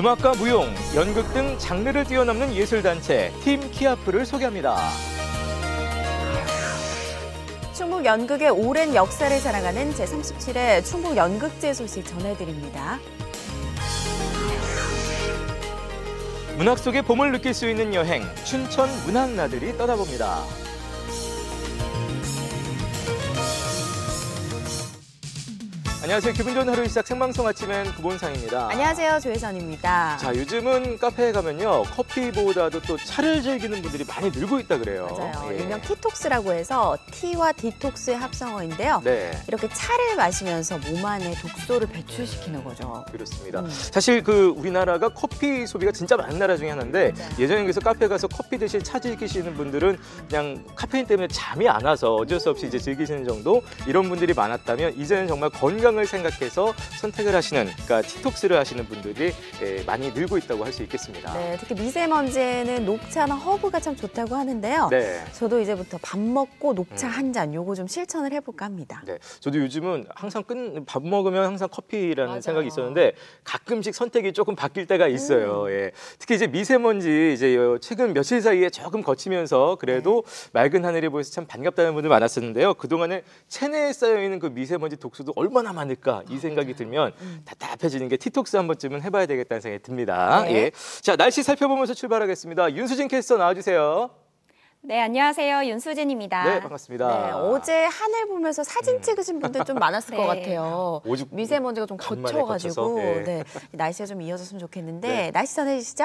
음악과 무용, 연극 등 장르를 뛰어넘는 예술단체 팀 키아프를 소개합니다. 충북 연극의 오랜 역사를 자랑하는 제37회 충북 연극제 소식 전해드립니다. 문학 속의 봄을 느낄 수 있는 여행, 춘천 문학나들이 떠나봅니다. 안녕하세요. 기분 좋은 하루 시작 생방송 아침엔 구본상입니다. 안녕하세요. 조혜선입니다. 자, 요즘은 카페에 가면요. 커피보다도 또 차를 즐기는 분들이 많이 늘고 있다 그래요. 맞아요. 예. 일명 티톡스라고 해서 티와 디톡스의 합성어인데요. 네. 이렇게 차를 마시면서 몸 안에 독소를 배출시키는 거죠. 그렇습니다. 음. 사실 그 우리나라가 커피 소비가 진짜 많은 나라 중에 하나인데 맞아요. 예전에 그래서 카페 가서 커피 대신 차 즐기시는 분들은 그냥 카페인 때문에 잠이 안 와서 어쩔 수 없이 이제 즐기시는 정도 이런 분들이 많았다면 이제는 정말 건강을 생각해서 선택을 하시는 그러니까 티톡스를 하시는 분들이 예, 많이 늘고 있다고 할 수 있겠습니다. 네, 특히 미세먼지에는 녹차나 허브가 참 좋다고 하는데요. 네. 저도 이제부터 밥 먹고 녹차 음. 한잔 요거 좀 실천을 해볼까 합니다. 네, 저도 요즘은 항상 끝, 밥 먹으면 항상 커피라는 맞아요. 생각이 있었는데 가끔씩 선택이 조금 바뀔 때가 있어요. 음. 예. 특히 이제 미세먼지 이제 요 최근 며칠 사이에 조금 거치면서 그래도 네. 맑은 하늘이 보여서 참 반갑다는 분들 많았었는데요. 그동안에 체내에 쌓여 있는 그 미세먼지 독소도 얼마나 많 을까 이 생각이 들면 음. 답답해지는 게 티톡스 한 번쯤은 해봐야 되겠다는 생각이 듭니다. 네. 예. 자 날씨 살펴보면서 출발하겠습니다. 윤수진 캐스터 나와주세요. 네, 안녕하세요. 윤수진입니다. 네, 반갑습니다. 네, 어제 하늘 보면서 사진 음. 찍으신 분들 좀 많았을 것 네. 같아요. 오죽 미세먼지가 좀 거쳐가지고 거쳐서, 예. 네, 날씨가 좀 이어졌으면 좋겠는데 네. 날씨 전해주시죠.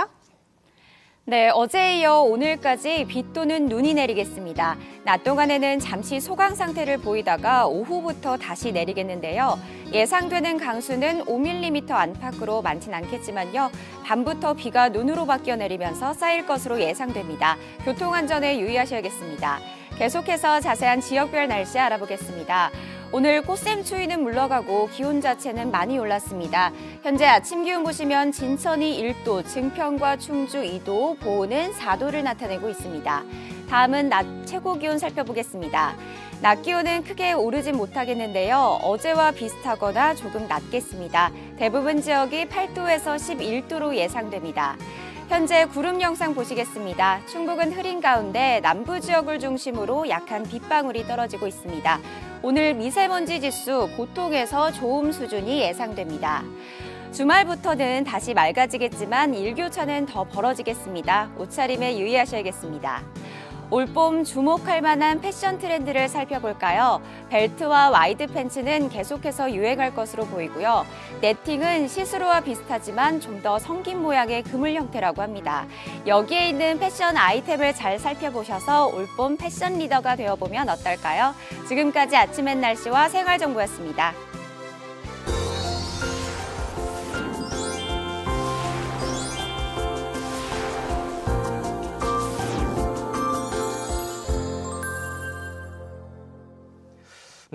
네, 어제에 이어 오늘까지 비 또는 눈이 내리겠습니다. 낮 동안에는 잠시 소강 상태를 보이다가 오후부터 다시 내리겠는데요. 예상되는 강수는 5mm 안팎으로 많진 않겠지만요. 밤부터 비가 눈으로 바뀌어 내리면서 쌓일 것으로 예상됩니다. 교통안전에 유의하셔야겠습니다. 계속해서 자세한 지역별 날씨 알아보겠습니다. 오늘 꽃샘 추위는 물러가고 기온 자체는 많이 올랐습니다. 현재 아침 기온 보시면 진천이 1도, 증평과 충주 2도, 보은은 4도를 나타내고 있습니다. 다음은 낮 최고 기온 살펴보겠습니다. 낮 기온은 크게 오르진 못하겠는데요. 어제와 비슷하거나 조금 낮겠습니다. 대부분 지역이 8도에서 11도로 예상됩니다. 현재 구름 영상 보시겠습니다. 충북은 흐린 가운데 남부 지역을 중심으로 약한 빗방울이 떨어지고 있습니다. 오늘 미세먼지 지수 보통에서 좋음 수준이 예상됩니다. 주말부터는 다시 맑아지겠지만 일교차는 더 벌어지겠습니다. 옷차림에 유의하셔야겠습니다. 올봄 주목할 만한 패션 트렌드를 살펴볼까요? 벨트와 wide pants는 계속해서 유행할 것으로 보이고요. netting은 see-through와 비슷하지만 좀 더 성긴 모양의 그물 형태라고 합니다. 여기에 있는 패션 아이템을 잘 살펴보셔서 올봄 패션 리더가 되어보면 어떨까요? 지금까지 아침 N 날씨와 생활정보였습니다.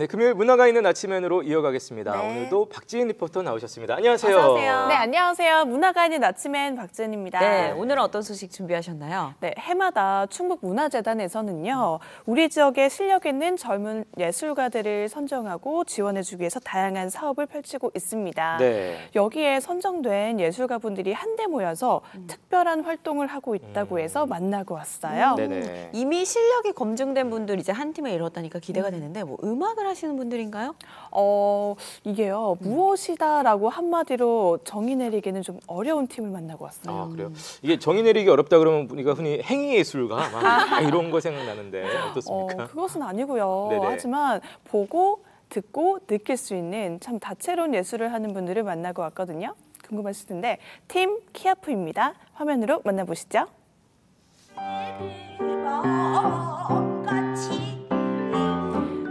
네, 금요일 문화가 있는 아침엔으로 이어가겠습니다. 네. 오늘도 박지인 리포터 나오셨습니다. 안녕하세요. 오세요. 네, 안녕하세요. 문화가 있는 아침엔 박지은입니다. 네, 오늘은 어떤 소식 준비하셨나요? 네, 해마다 충북 문화재단에서는요, 우리 지역에 실력 있는 젊은 예술가들을 선정하고 지원해 주기 위해서 다양한 사업을 펼치고 있습니다. 네. 여기에 선정된 예술가분들이 한데 모여서 특별한 활동을 하고 있다고 음. 해서 만나고 왔어요. 네네. 이미 실력이 검증된 분들 이제 한 팀에 이뤘다니까 기대가 되는데 뭐 음악을 하시는 분들인가요? 어, 이게요, 무엇이다라고 한마디로 정의 내리기는 좀 어려운 팀을 만나고 왔어요. 아, 그래요? 이게 정의 내리기 어렵다 그러면 우리가 흔히 행위예술가 막 아, 이런 거 생각나는데 어, 어떻습니까? 그것은 아니고요. 네네. 하지만 보고 듣고 느낄 수 있는 참 다채로운 예술을 하는 분들을 만나고 왔거든요. 궁금하실 텐데 팀 키아프입니다. 화면으로 만나보시죠.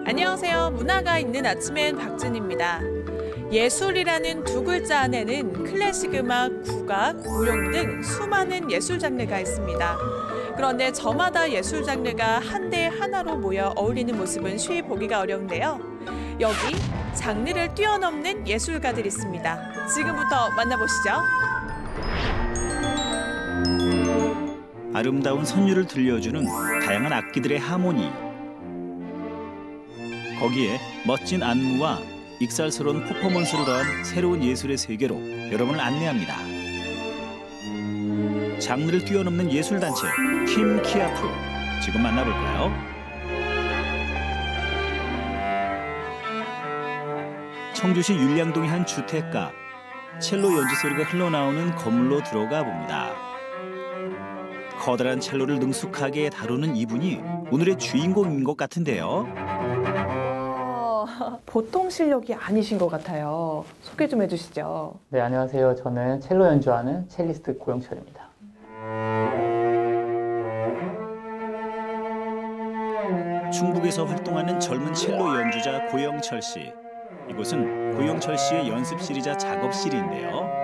안녕하세요. 문화가 있는 아침엔 박준입니다. 예술이라는 두 글자 안에는 클래식 음악, 국악, 무용 등 수많은 예술 장르가 있습니다. 그런데 저마다 예술 장르가 한데 하나로 모여 어울리는 모습은 쉬이 보기가 어려운데요. 여기 장르를 뛰어넘는 예술가들이 있습니다. 지금부터 만나보시죠. 아름다운 선율을 들려주는 다양한 악기들의 하모니. 거기에 멋진 안무와 익살스러운 퍼포먼스를 더한 새로운 예술의 세계로 여러분을 안내합니다. 장르를 뛰어넘는 예술단체 팀 키아프 지금 만나볼까요? 청주시 율량동의 한 주택가 첼로 연주 소리가 흘러나오는 건물로 들어가 봅니다. 커다란 첼로를 능숙하게 다루는 이분이 오늘의 주인공인 것 같은데요. 보통 실력이 아니신 것 같아요. 소개 좀 해주시죠. 네, 안녕하세요. 저는 첼로 연주하는 첼리스트 고영철입니다. 충북에서 활동하는 젊은 첼로 연주자 고영철 씨. 이곳은 고영철 씨의 연습실이자 작업실인데요.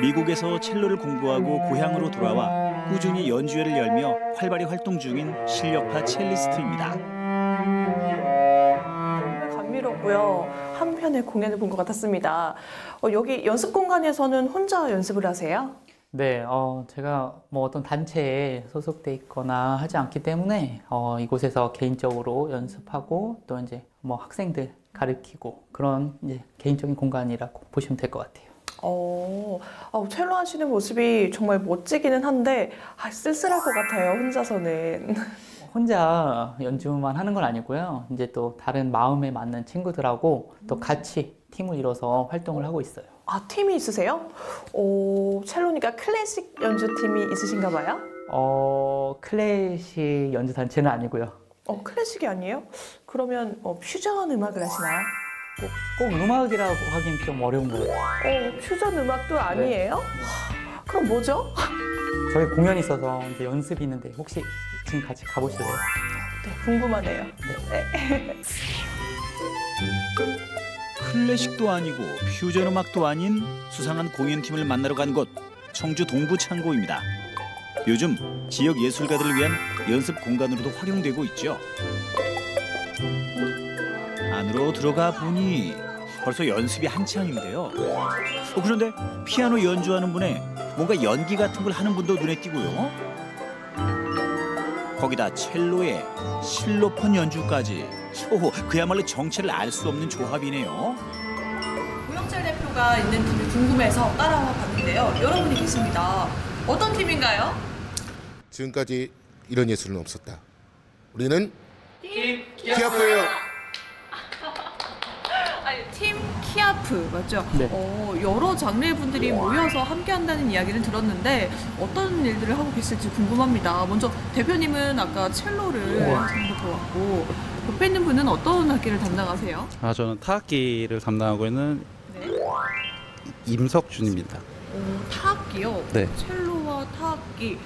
미국에서 첼로를 공부하고 고향으로 돌아와 꾸준히 연주회를 열며 활발히 활동 중인 실력파 첼리스트입니다. 정말 감미롭고요. 한 편의 공연을 본 것 같았습니다. 어, 여기 연습 공간에서는 혼자 연습을 하세요? 네, 어, 제가 뭐 어떤 단체에 소속돼 있거나 하지 않기 때문에 어, 이곳에서 개인적으로 연습하고 또 이제 뭐 학생들 가르치고 그런 이제 개인적인 공간이라고 보시면 될 것 같아요. 어, 어, 첼로 하시는 모습이 정말 멋지기는 한데 아, 쓸쓸할 것 같아요. 혼자서는. 혼자 연주만 하는 건 아니고요. 이제 또 다른 마음에 맞는 친구들하고 또 같이 팀을 이뤄서 활동을 하고 있어요. 아, 팀이 있으세요? 어, 첼로니까 클래식 연주팀이 있으신가 봐요? 어, 클래식 연주 단체는 아니고요. 어, 클래식이 아니에요? 그러면 어, 퓨전 음악을 하시나요? 꼭, 꼭 음악이라고 하긴 좀 어려운 것 같아요. 어, 퓨전 음악도 아니에요? 하, 그럼 뭐죠? 저희 공연이 있어서 이제 연습이 있는데 혹시 지금 같이 가보실래요? 네, 궁금하네요. 클래식도 아니고 퓨전 음악도 아닌 수상한 공연팀을 만나러 간 곳 청주 동부창고입니다. 요즘 지역 예술가들을 위한 연습 공간으로도 활용되고 있죠. 안으로 들어가 보니 벌써 연습이 한창인데요. 어, 그런데 피아노 연주하는 분에 뭔가 연기 같은 걸 하는 분도 눈에 띄고요. 거기다 첼로에 실로폰 연주까지. 오호, 그야말로 정체를 알 수 없는 조합이네요. 고영철 대표가 있는 팀이 궁금해서 따라와 봤는데요. 여러분이 계십니다. 어떤 팀인가요? 지금까지 이런 예술은 없었다. 우리는 키아프예요. 팀 키아프 맞죠? 네. 어, 여러 장르의 분들이 모여서 함께 한다는 이야기를 들었는데 어떤 일들을 하고 계실지 궁금합니다. 먼저 대표님은 아까 첼로를 거 들어왔고 옆에 있는 분은 어떤 악기를 담당하세요? 아, 저는 타악기를 담당하고 있는 네. 임석준입니다. 어, 타악기요? 네. 첼로와 타악기.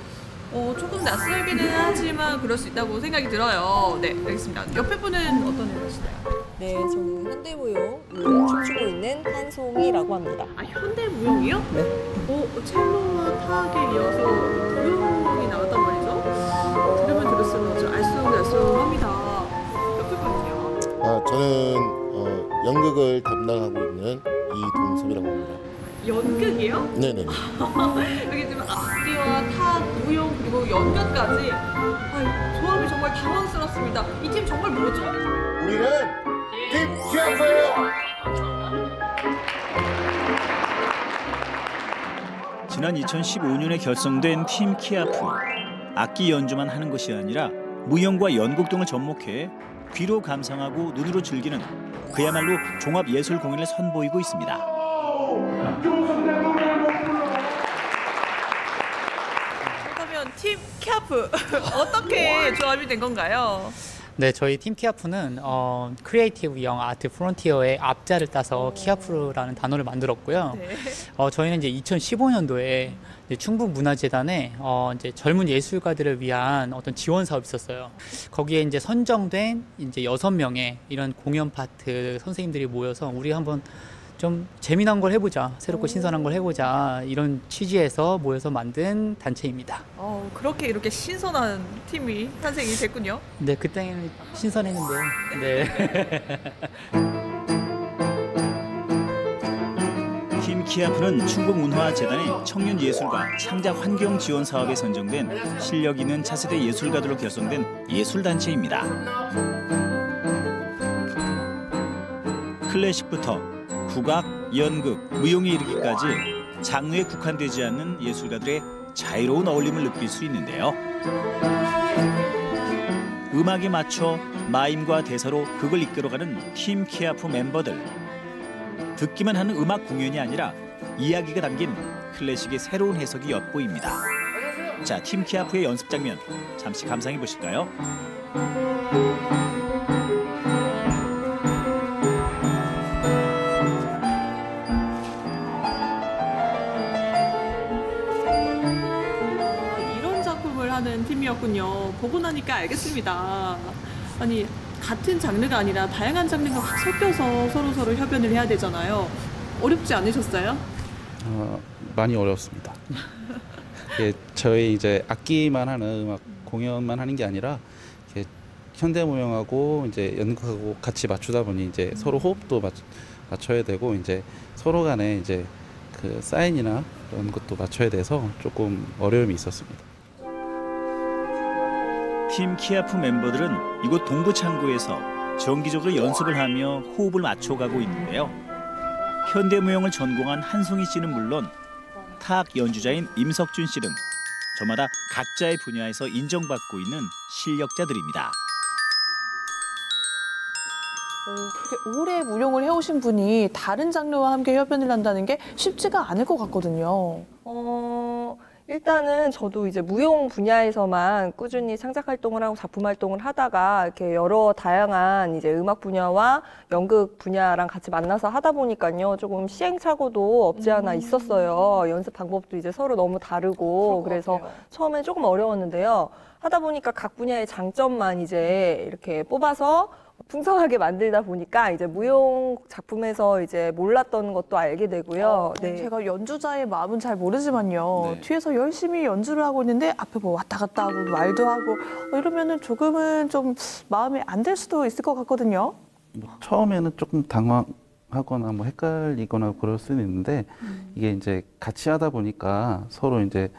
어, 조금 낯설기는 하지만 그럴 수 있다고 생각이 들어요. 네, 알겠습니다. 옆에 분은 어떤 일을 하시나요? 네, 저는 현대무용을 춤추고 있는 한송이라고 합니다. 아, 현대무용이요? 네. 어, 첼로와 타악에 이어서 무용이 나왔단 말이죠? 들으면 들을수록 좀 알쏭알쏭합니다. 옆에 분은요? 아, 저는 어, 연극을 담당하고 있는 이동섭이라고 합니다. 연극이요? 네네. 여기 지금 악기와 타악, 무용, 그리고 연극까지. 아, 조합이 정말 당황스럽습니다. 이 팀 정말 뭐죠? 우리는 팀 키아프예요. 지난 2015년에 결성된 팀 키아프. 악기 연주만 하는 것이 아니라 무용과 연극 등을 접목해 귀로 감상하고 눈으로 즐기는 그야말로 종합 예술 공연을 선보이고 있습니다. 그렇다면 팀 키아프 어떻게 조합이 된 건가요? 네, 저희 팀 키아프는 어, Creative Young Art Frontier의 앞자를 따서 키아프라는 단어를 만들었고요. 네. 어, 저희는 이제 2015년도에 충북 문화재단에 어, 이제 젊은 예술가들을 위한 어떤 지원 사업이 있었어요. 거기에 이제 선정된 이제 여섯 명의 이런 공연 파트 선생님들이 모여서 우리 한번 좀 재미난 걸 해보자, 새롭고 신선한 걸 해보자 이런 취지에서 모여서 만든 단체입니다. 어, 그렇게 이렇게 신선한 팀이 탄생이 됐군요. 네, 그때는 신선했는데요. 네. 팀 키아프는 충북문화재단의 청년예술가 창작 환경 지원 사업에 선정된 실력 있는 차세대 예술가들로 결성된 예술단체입니다. 클래식부터 국악, 연극, 무용에 이르기까지 장르에 국한되지 않는 예술가들의 자유로운 어울림을 느낄 수 있는데요. 음악에 맞춰 마임과 대사로 극을 이끌어가는 팀 키아프 멤버들. 듣기만 하는 음악 공연이 아니라 이야기가 담긴 클래식의 새로운 해석이 엿보입니다. 자, 팀 키아프의 연습 장면 잠시 감상해 보실까요? 팀이었군요. 보고 나니까 알겠습니다. 아니 같은 장르가 아니라 다양한 장르가 확 섞여서 서로 서로 협연을 해야 되잖아요. 어렵지 않으셨어요? 어, 많이 어려웠습니다. 예, 저희 이제 악기만 하는 음악 공연만 하는 게 아니라 현대무용하고 이제 연극하고 같이 맞추다 보니 이제 서로 호흡도 맞, 맞춰야 되고 이제 서로 간에 이제 그 사인이나 그런 것도 맞춰야 돼서 조금 어려움이 있었습니다. 팀 키아프 멤버들은 이곳 동부 창고에서 정기적으로 연습을 하며 호흡을 맞춰가고 있는데요. 현대무용을 전공한 한송이 씨는 물론 타악 연주자인 임석준 씨 등 저마다 각자의 분야에서 인정받고 있는 실력자들입니다. 그렇게 오래 무용을 해오신 분이 다른 장르와 함께 협연을 한다는 게 쉽지가 않을 것 같거든요. 어, 일단은 저도 이제 무용 분야에서만 꾸준히 창작 활동을 하고 작품 활동을 하다가 이렇게 여러 다양한 이제 음악 분야와 연극 분야랑 같이 만나서 하다 보니까요. 조금 시행착오도 없지 않아 있었어요. 연습 방법도 이제 서로 너무 다르고 그래서 처음엔 조금 어려웠는데요. 하다 보니까 각 분야의 장점만 이제 이렇게 뽑아서 풍성하게 만들다 보니까 이제 무용 작품에서 이제 몰랐던 것도 알게 되고요. 네. 제가 연주자의 마음은 잘 모르지만요. 네. 뒤에서 열심히 연주를 하고 있는데 앞에 뭐 왔다 갔다 하고 말도 하고 어, 이러면은 조금은 좀 마음에 안 들 수도 있을 것 같거든요. 뭐 처음에는 조금 당황하거나 뭐 헷갈리거나 그럴 수는 있는데 이게 이제 같이 하다 보니까 서로 이제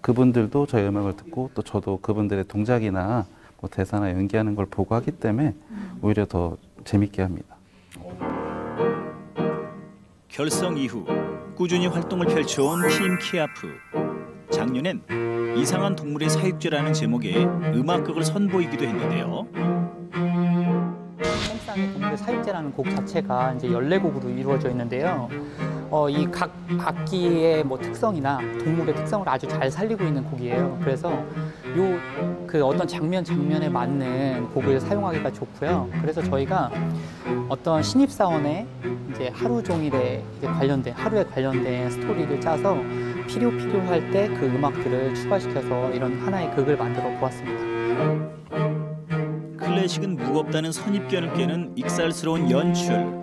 그분들도 저희 음악을 듣고 또 저도 그분들의 동작이나 뭐 대사나 연기하는 걸 보고 하기 때문에 오히려 더 재밌게 합니다. 결성 이후 꾸준히 활동을 펼쳐온 팀 키아프. 작년엔 이상한 동물의 사육제라는 제목의 음악극을 선보이기도 했는데요. 샘상의 동물의 사육제라는 곡 자체가 이제 14곡으로 이루어져 있는데요. 어, 이 각 악기의 뭐 특성이나 동물의 특성을 아주 잘 살리고 있는 곡이에요. 그래서 요 그 어떤 장면 장면에 맞는 곡을 사용하기가 좋고요. 그래서 저희가 어떤 신입 사원의 이제 하루 종일에 이제 관련된 하루에 관련된 스토리를 짜서 필요 필요할 때 그 음악들을 추가시켜서 이런 하나의 극을 만들어 보았습니다. 클래식은 무겁다는 선입견을 깨는 익살스러운 연출.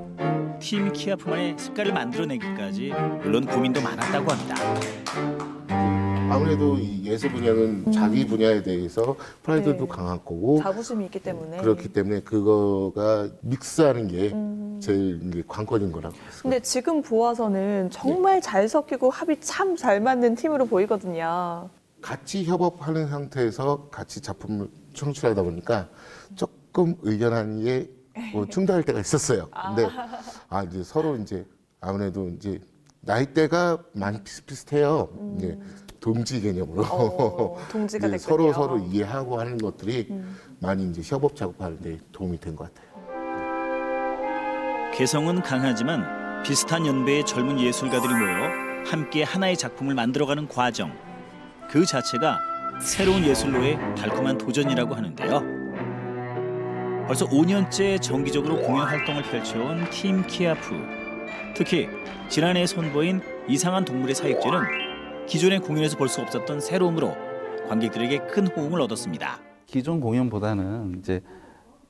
팀 키아프만의 색깔을 만들어내기까지 물론 고민도 많았다고 합니다. 아무래도 이 예술 분야는 자기 분야에 대해서 프라이드도 네. 강한 거고 자부심이 있기 때문에. 그렇기 때문에 그거가 믹스하는 게 음. 제일 관건인 거라고. 근데 지금 보아서는 정말 잘 섞이고 합이 참 잘 맞는 팀으로 보이거든요. 같이 협업하는 상태에서 같이 작품을 청출하다 보니까 조금 의견한 게뭐 충돌할 때가 있었어요. 근데 아 이제 서로 이제 아무래도 이제 나이대가 많이 비슷비슷해요. 이제 동지 개념으로 어. 서로 서로 이해하고 하는 것들이 많이 이제 협업 작업하는데 도움이 된 것 같아요. 개성은 강하지만 비슷한 연배의 젊은 예술가들이 모여 함께 하나의 작품을 만들어가는 과정. 그 자체가 새로운 예술로의 달콤한 도전이라고 하는데요. 벌써 5년째 정기적으로 공연 활동을 펼쳐온 팀 키아프. 특히 지난해 선보인 이상한 동물의 사육제는 기존의 공연에서 볼 수 없었던 새로움으로 관객들에게 큰 호응을 얻었습니다. 기존 공연보다는 이제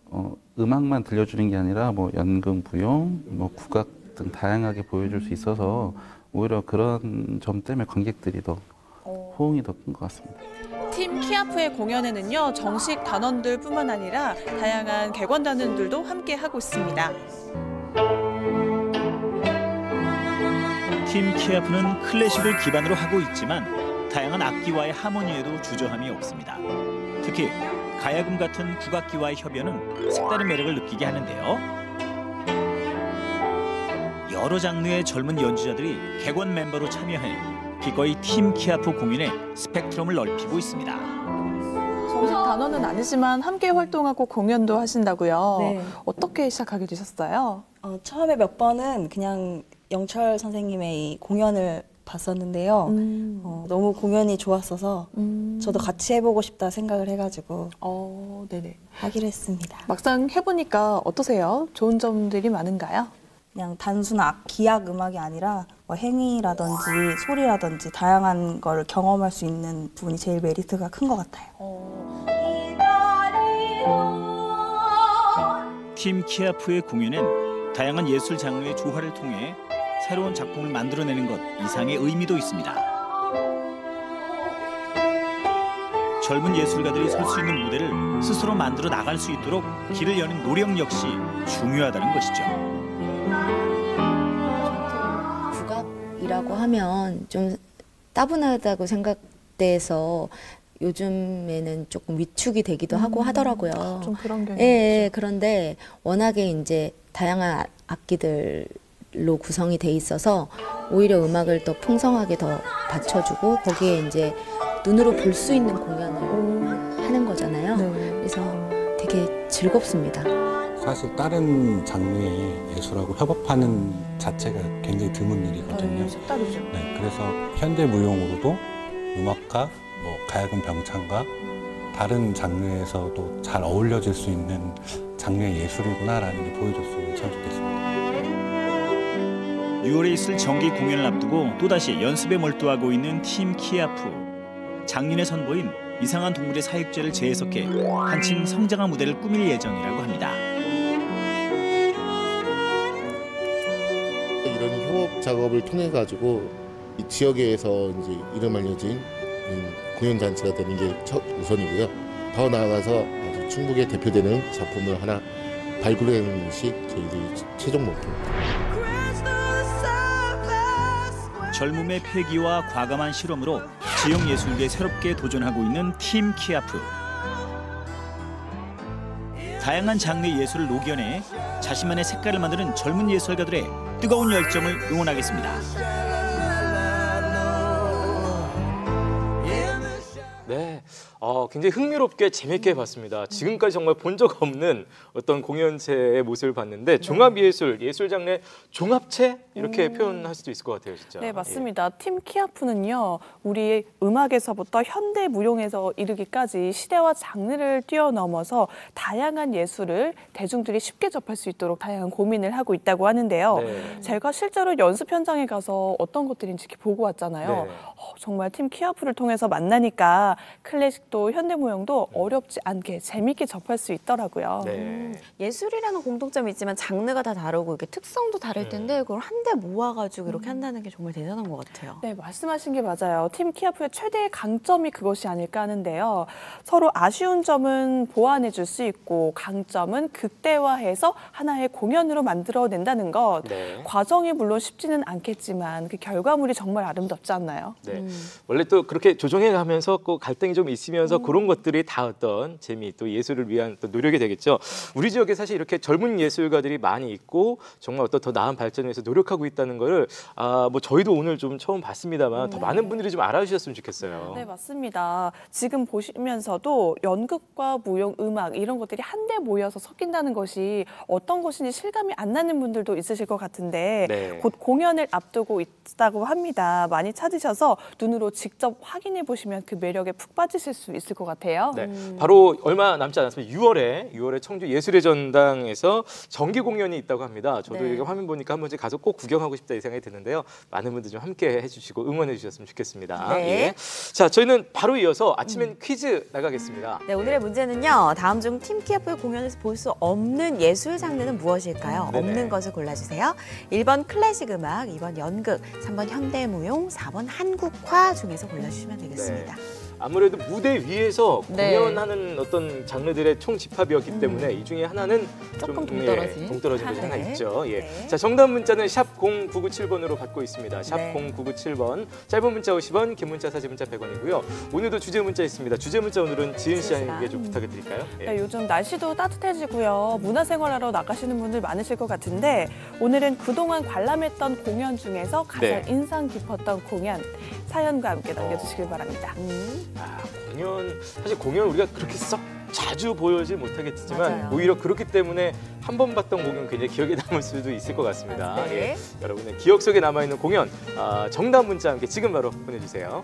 어, 음악만 들려주는 게 아니라 뭐 연극, 무용, 뭐 국악 등 다양하게 보여줄 수 있어서 오히려 그런 점 때문에 관객들이 더 호응이 더 큰 것 같습니다. 팀 키아프의 공연에는요 정식 단원들뿐만 아니라 다양한 객원 단원들도 함께 하고 있습니다. 팀 키아프는 클래식을 기반으로 하고 있지만 다양한 악기와의 하모니에도 주저함이 없습니다. 특히 가야금 같은 국악기와의 협연은 색다른 매력을 느끼게 하는데요. 여러 장르의 젊은 연주자들이 객원 멤버로 참여해 기꺼이 팀 키아프 공연의 스펙트럼을 넓히고 있습니다. 정식 단원은 아니지만 함께 활동하고 공연도 하신다고요. 네. 어떻게 시작하게 되셨어요? 어, 처음에 몇 번은 그냥 영철 선생님의 이 공연을 봤었는데요. 음. 어, 너무 공연이 좋았어서 음. 저도 같이 해보고 싶다 생각을 해가지고 어, 네네. 하기로 했습니다. 막상 해보니까 어떠세요? 좋은 점들이 많은가요? 그냥 단순 악, 기악 음악이 아니라 뭐 행위라든지 소리라든지 다양한 걸 경험할 수 있는 부분이 제일 메리트가 큰 것 같아요. 팀 키아프의 공연은 다양한 예술 장르의 조화를 통해 새로운 작품을 만들어내는 것 이상의 의미도 있습니다. 젊은 예술가들이 설 수 있는 무대를 스스로 만들어 나갈 수 있도록 길을 여는 노력 역시 중요하다는 것이죠. 국악이라고 하면 좀 따분하다고 생각돼서 요즘에는 조금 위축이 되기도 하고 하더라고요. 좀 그런 경향이 예, 예, 그런데 워낙에 이제 다양한 아- 악기들 로 구성이 돼 있어서 오히려 음악을 더 풍성하게 더 받쳐주고 거기에 이제 눈으로 볼 수 있는 공연을 하는 거잖아요. 네. 그래서 되게 즐겁습니다. 사실 다른 장르의 예술하고 협업하는 자체가 굉장히 드문 일이거든요. 네, 색다르죠. 네, 그래서 현대 무용으로도 음악과 뭐 가야금 병창과 다른 장르에서도 잘 어울려질 수 있는 장르의 예술이구나라는 게 보여줬으면 참 좋겠습니다. 6월에 있을 정기 공연을 앞두고 또다시 연습에 몰두하고 있는 팀 키아프. 작년에 선보인 이상한 동물의 사육제를 재해석해 한층 성장한 무대를 꾸밀 예정이라고 합니다. 이런 협업 작업을 통해 가지고 이 지역에서 이제 이름 알려진 음, 공연 단체가 되는 게 첫 우선이고요. 더 나아가서 아주 충북에 대표되는 작품을 하나 발굴해내는 것이 저희들의 최종 목표입니다. 젊음의 패기와 과감한 실험으로 지역 예술계에 새롭게 도전하고 있는 팀 키아프. 다양한 장르의 예술을 녹여내 자신만의 색깔을 만드는 젊은 예술가들의 뜨거운 열정을 응원하겠습니다. 어, 굉장히 흥미롭게 재밌게 봤습니다. 지금까지 정말 본 적 없는 어떤 공연체의 모습을 봤는데 종합예술, 예술 장르 종합체 이렇게 표현할 수도 있을 것 같아요, 진짜. 네, 맞습니다. 팀 키아프는요, 우리 음악에서부터 현대 무용에서 이르기까지 시대와 장르를 뛰어넘어서 다양한 예술을 대중들이 쉽게 접할 수 있도록 다양한 고민을 하고 있다고 하는데요. 네. 제가 실제로 연습 현장에 가서 어떤 것들인지 보고 왔잖아요. 네. 어, 정말 팀 키아프를 통해서 만나니까 클래식도 현대무용도 어렵지 않게 재밌게 접할 수 있더라고요. 네. 예술이라는 공통점이 있지만 장르가 다 다르고 이게 특성도 다를 네. 텐데 그걸 한데 모아가지고 이렇게 한다는 게 정말 대단한 것 같아요. 네, 말씀하신 게 맞아요. 팀 키아프의 최대의 강점이 그것이 아닐까 하는데요. 서로 아쉬운 점은 보완해 줄 수 있고 강점은 극대화해서 하나의 공연으로 만들어낸다는 것. 네. 과정이 물론 쉽지는 않겠지만 그 결과물이 정말 아름답지 않나요? 네. 원래 또 그렇게 조정해 가면서 그 갈등이 좀 있으면서 그런 것들이 다 어떤 재미 또 예술을 위한 또 노력이 되겠죠. 우리 지역에 사실 이렇게 젊은 예술가들이 많이 있고 정말 어떤 더 나은 발전을 위해서 노력하고 있다는 거를 아, 뭐 저희도 오늘 좀 처음 봤습니다만 더 많은 분들이 좀 알아주셨으면 좋겠어요. 네, 맞습니다. 지금 보시면서도 연극과 무용, 음악 이런 것들이 한데 모여서 섞인다는 것이 어떤 것인지 실감이 안 나는 분들도 있으실 것 같은데 네. 곧 공연을 앞두고 있다고 합니다. 많이 찾으셔서 눈으로 직접 확인해 보시면 그 매력에 푹 빠지실 수 있을 것 같아요. 네, 바로 얼마 남지 않았습니다. 6월에 6월에 청주 예술의 전당에서 정기 공연이 있다고 합니다. 저도 네. 이렇게 화면 보니까 한 번씩 가서 꼭 구경하고 싶다 이 생각이 드는데요. 많은 분들 좀 함께 해주시고 응원해 주셨으면 좋겠습니다. 네. 예. 자, 저희는 바로 이어서 아침엔 퀴즈 나가겠습니다. 네, 오늘의 문제는요. 다음 중 팀 키아프의 공연에서 볼 수 없는 예술 장르는 무엇일까요? 네네. 없는 것을 골라주세요. 1번 클래식 음악, 2번 연극, 3번 현대무용, 4번 한국화 중에서 골라주시면 되겠습니다. 아무래도 무대 위에서 네. 공연하는 어떤 장르들의 총 집합이었기 때문에 이 중에 하나는 음. 조금 좀, 동떨어진. 예, 동떨어진 것이 네. 하나 있죠. 예. 네. 자, 정답 문자는 샵 0997번으로 받고 있습니다. 샵 네. 0997번. 짧은 문자 50원, 긴 문자 사진 문자 100원이고요. 오늘도 주제 문자 있습니다. 주제 문자 오늘은 지은 씨에게 좀 부탁을 드릴까요? 예. 네, 요즘 날씨도 따뜻해지고요. 문화생활하러 나가시는 분들 많으실 것 같은데 오늘은 그동안 관람했던 공연 중에서 가장 네. 인상 깊었던 공연 사연과 함께 남겨주시길 바랍니다. 아, 공연 사실 공연 우리가 그렇게 썩 자주 보여질 못하겠지만 맞아요. 오히려 그렇기 때문에 한 번 봤던 공연 굉장히 기억에 남을 수도 있을 것 같습니다. 네. 예, 여러분의 기억 속에 남아 있는 공연 아, 정답 문자 함께 지금 바로 보내주세요.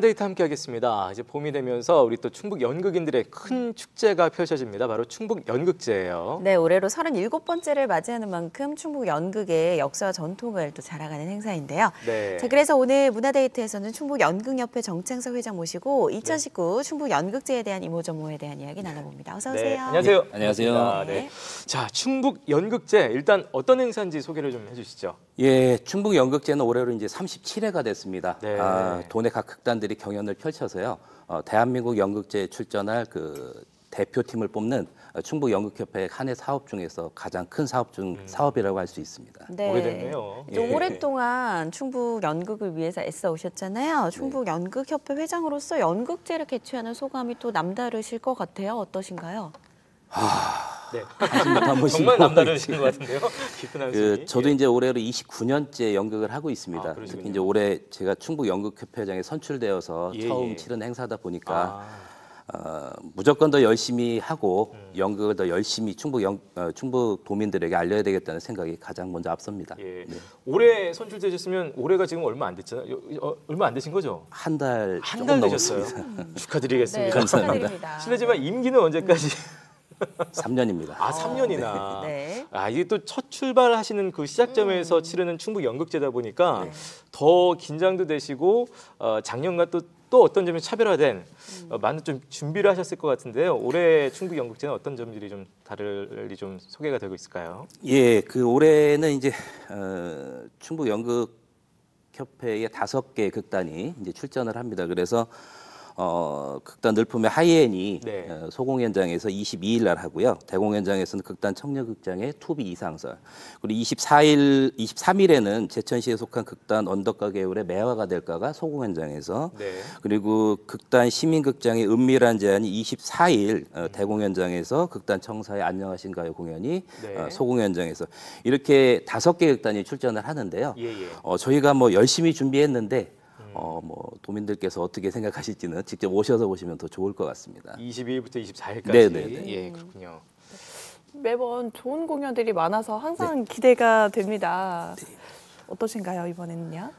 another 네, 문화데이트 함께 하겠습니다. 이제 봄이 되면서 우리 또 충북 연극인들의 큰 축제가 펼쳐집니다. 바로 충북 연극제예요. 네, 올해로 37번째를 맞이하는 만큼 충북 연극의 역사와 전통을 또 자랑하는 행사인데요. 네. 자, 그래서 오늘 문화데이트에서는 충북 연극협회 정창석 회장 모시고 2019 충북 연극제에 대한 이모저모에 대한 이야기 나눠봅니다. 어서 오세요. 네, 안녕하세요. 안녕하세요. 네. 자, 충북 연극제 일단 어떤 행사인지 소개를 좀 해주시죠. 예, 충북 연극제는 올해로 이제 37회가 됐습니다. 네. 아, 도내 각 극단들이 경연을 펼쳐서요. 어, 대한민국 연극제에 출전할 그 대표팀을 뽑는 어, 충북 연극협회 한해 사업 중에서 가장 큰 사업 중 사업이라고 할 수 있습니다. 네. 오래됐네요. 좀 예. 오랫동안 충북 연극을 위해서 애써 오셨잖아요. 충북 연극협회 회장으로서 연극제를 개최하는 소감이 또 남다르실 것 같아요. 어떠신가요? 네. 한번 정말 남다르신 것 같은데요. 깊은 한숨이. 그 저도 이제 올해로 29년째 연극을 하고 있습니다. 아. 특히 이제 올해 제가 충북 연극협회장에 선출되어서 예, 처음 예. 치른 행사다 보니까 아, 어, 무조건 더 열심히 하고 음. 연극을 더 열심히 충북 연, 어, 충북 도민들에게 알려야 되겠다는 생각이 가장 먼저 앞섭니다. 예. 네. 올해 선출되셨으면 올해가 지금 얼마 안 됐잖아요. 요- 어, 얼마 안 되신 거죠? 한 달한 조금 달 넘었습니다. 되셨어요. 축하드리겠습니다. 네, 감사합니다. 실례지만 임기는 언제까지? 3년입니다. 아, 3년이나. 네. 아, 이게 또 첫 출발하시는 그 시작점에서 음. 치르는 충북 연극제다 보니까 네. 더 긴장도 되시고 어, 작년과 또, 또 어떤 점이 차별화된 어, 많은 좀 준비를 하셨을 것 같은데요. 올해 충북 연극제는 어떤 점들이 좀 다르리 좀 소개가 되고 있을까요? 예, 그 올해는 이제 어, 충북 연극 협회의 다섯 개 극단이 이제 출전을 합니다. 그래서 어, 극단 늘품의 하이엔이 네. 어, 소공연장에서 22일 날 하고요. 대공연장에서는 극단 청년극장의 To Be 이상설. 그리고 24일, 23일에는 제천시에 속한 극단 언덕가 계열의 매화가 될까가 소공연장에서 네. 그리고 극단 시민극장의 은밀한 제안이 24일 어, 대공연장에서 극단 청사의 안녕하신가요 공연이 네. 어, 소공연장에서 이렇게 다섯 개 극단이 출전을 하는데요. 예, 예. 어, 저희가 뭐 열심히 준비했는데 어, 뭐 도민들께서 어떻게 생각하실지는 직접 오셔서 보시면 더 좋을 것 같습니다. 22일부터 24일까지. 네, 네, 네. 예, 그렇군요. 매번 좋은 공연들이 많아서 항상 기대가 됩니다. 어떠신가요 이번에는요?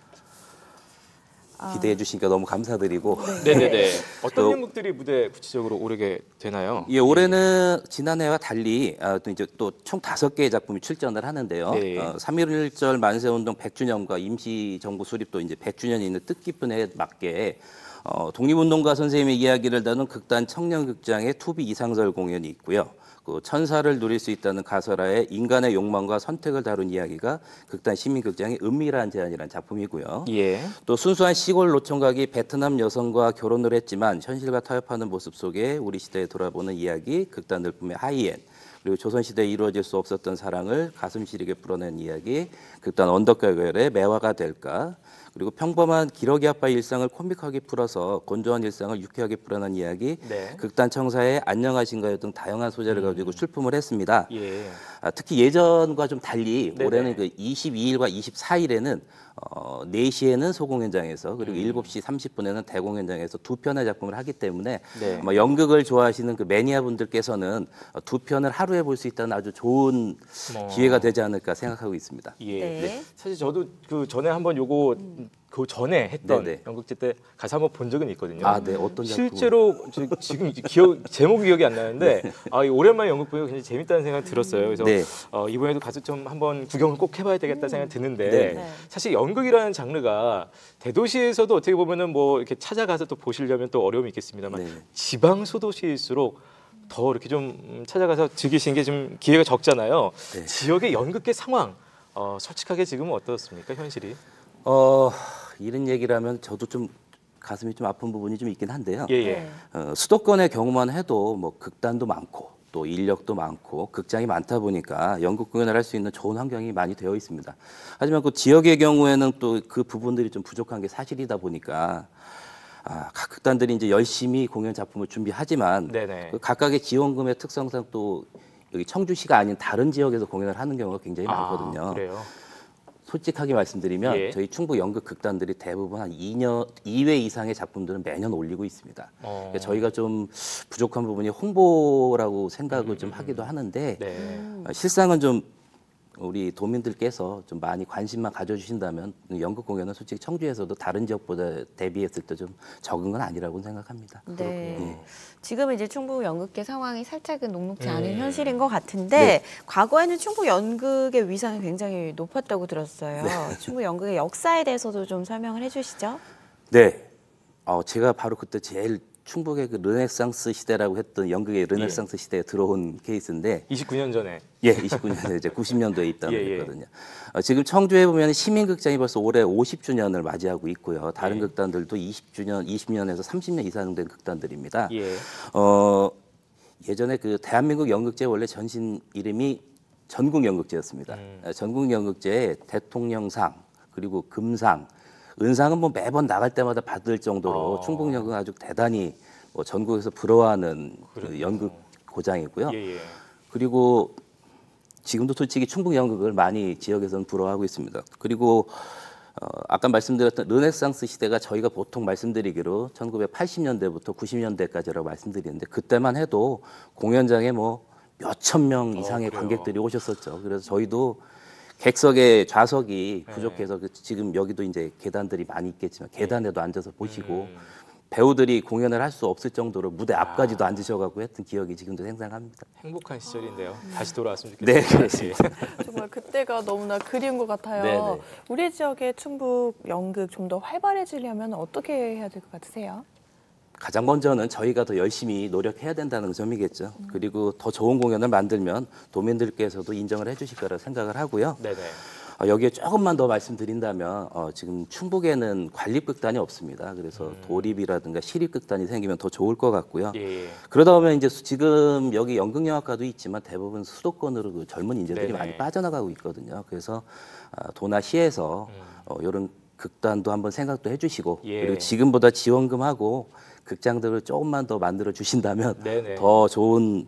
아, 기대해 주시니까 너무 감사드리고 네, 네, 네. 어떤 또- 연극들이 무대 구체적으로 오르게 되나요? 예, 올해는 지난해와 달리 아, 또 이제 또 총 다섯 개의 작품이 출전을 하는데요. 네. 어, 3.1절 만세운동 100주년과 임시정부 수립도 이제 100주년이 있는 뜻깊은 해에 맞게 어, 독립운동가 선생님의 이야기를 다룬 극단 청년극장의 To Be 이상설 공연이 있고요. 그 천사를 누릴 수 있다는 가설하에 인간의 욕망과 선택을 다룬 이야기가 극단 시민극장의 은밀한 제안이라는 작품이고요. 예. 또 순수한 시골 노총각이 베트남 여성과 결혼을 했지만 현실과 타협하는 모습 속에 우리 시대에 돌아보는 이야기 극단 늘품의 하이엔 그리고 조선 시대에 이루어질 수 없었던 사랑을 가슴 시리게 풀어낸 이야기 극단 언덕가결의 매화가 될까 그리고 평범한 기러기 아빠 일상을 코믹하게 풀어서 건조한 일상을 유쾌하게 풀어낸 이야기 네. 극단 청사의 안녕하신가요 등 다양한 소재를 가지고 출품을 했습니다. 예. 아, 특히 예전과 좀 달리 네네. 올해는 그 22일과 24일에는 어, 4시에는 소공연장에서 그리고 7시 30분에는 대공연장에서 두 편의 작품을 하기 때문에 네. 아마 연극을 좋아하시는 그 매니아 분들께서는 어, 두 편을 하루에 볼 수 있다는 아주 좋은 뭐. 기회가 되지 않을까 생각하고 있습니다. 예. 네. 사실 저도 그 전에 한번 요거 그 전에 했던 네네. 연극제 때 가서 한번 본 적은 있거든요. 아, 네. 어떤 작품? 실제로 지- 지금 기억 제목 기억이 안 나는데 아, 이 오랜만에 연극 보니까 굉장히 재밌다는 생각이 들었어요. 그래서 네. 어, 이번에도 가서 좀 한번 구경을 꼭 해봐야 되겠다 생각이 드는데 네. 네. 사실 연극이라는 장르가 대도시에서도 어떻게 보면은 뭐 이렇게 찾아가서 또 보시려면 또 어려움이 있겠습니다만 네. 지방 소도시일수록 더 이렇게 좀 음, 찾아가서 즐기시는 게 좀 기회가 적잖아요. 네. 지역의 연극계 상황 어, 솔직하게 지금은 어떻습니까 현실이? 어, 이런 얘기를 하면 저도 좀 가슴이 좀 아픈 부분이 좀 있긴 한데요. 예, 예. 어, 수도권의 경우만 해도 뭐 극단도 많고 또 인력도 많고 극장이 많다 보니까 연극 공연을 할 수 있는 좋은 환경이 많이 되어 있습니다. 하지만 그 지역의 경우에는 또 그 부분들이 좀 부족한 게 사실이다 보니까 아, 각 극단들이 이제 열심히 공연 작품을 준비하지만 네네. 그 각각의 지원금의 특성상 또 여기 청주시가 아닌 다른 지역에서 공연을 하는 경우가 굉장히 많거든요. 아, 그래요. 솔직하게 말씀드리면 예. 저희 충북 연극 극단들이 대부분 한 2년 2회 이상의 작품들은 매년 올리고 있습니다. 어. 그러니까 저희가 좀 부족한 부분이 홍보라고 생각을 음, 좀 하기도 하는데 네. 어, 실상은 좀 우리 도민들께서 좀 많이 관심만 가져주신다면 연극 공연은 솔직히 청주에서도 다른 지역보다 대비했을 때 좀 적은 건 아니라고 생각합니다. 네. 예. 지금은 이제 충북 연극계 상황이 살짝은 녹록지 않은 음. 현실인 것 같은데 네. 과거에는 충북 연극의 위상이 굉장히 높았다고 들었어요. 네. 충북 연극의 역사에 대해서도 좀 설명을 해주시죠. 네. 어, 제가 바로 그때 제일 충북의 그 르네상스 시대라고 했던 연극의 르네상스 시대에 들어온 케이스인데 29년 전에 예, 29년에 이제 90년도에 입단을 예, 예. 했거든요. 어, 지금 청주에 보면 시민극장이 벌써 올해 50주년을 맞이하고 있고요. 다른 예. 극단들도 20주년, 20년에서 30년 이상 된 극단들입니다. 예. 어, 예전에 그 대한민국 연극제 원래 전신 이름이 전국 연극제였습니다. 음. 어, 전국 연극제에 대통령상 그리고 금상, 은상은 뭐 매번 나갈 때마다 받을 정도로 어. 충북 연극 아주 대단히 뭐 전국에서 부러워하는 그. 연극 고장이고요. 예, 예. 그리고 지금도 솔직히 충북 연극을 많이 지역에서는 부러워하고 있습니다. 그리고 어, 아까 말씀드렸던 르네상스 시대가 저희가 보통 말씀드리기로 1980년대부터 90년대까지라고 말씀드리는데 그때만 해도 공연장에 뭐 몇 천 명 이상의 그래요? 관객들이 오셨었죠. 그래서 저희도 객석의 좌석이 네. 부족해서 그 지금 여기도 이제 계단들이 많이 있겠지만 계단에도 앉아서 보시고 음. 배우들이 공연을 할 수 없을 정도로 무대 앞까지도 아. 앉으셔가고 했던 기억이 지금도 생생합니다. 행복한 시절인데요. 다시 돌아왔으면 네, 좋겠습니다. 그렇습니다. 정말 그때가 너무나 그리운 것 같아요. 네네. 우리 지역의 충북 연극 좀 더 활발해지려면 어떻게 해야 될 것 같으세요? 가장 먼저는 저희가 더 열심히 노력해야 된다는 점이겠죠. 그리고 더 좋은 공연을 만들면 도민들께서도 인정을 해주실 거라 생각을 하고요. 네네. 어, 여기에 조금만 더 말씀드린다면 어, 지금 충북에는 관립극단이 없습니다. 그래서 도립이라든가 시립극단이 생기면 더 좋을 것 같고요. 예, 예. 그러다 보면 이제 수- 지금 여기 연극영화과도 있지만 대부분 수도권으로 그 젊은 인재들이 네네. 많이 빠져나가고 있거든요. 그래서 아, 도나 시에서 어, 이런 극단도 한번 생각도 해주시고 예. 그리고 지금보다 지원금하고 극장들을 조금만 더 만들어 주신다면 네네. 더 좋은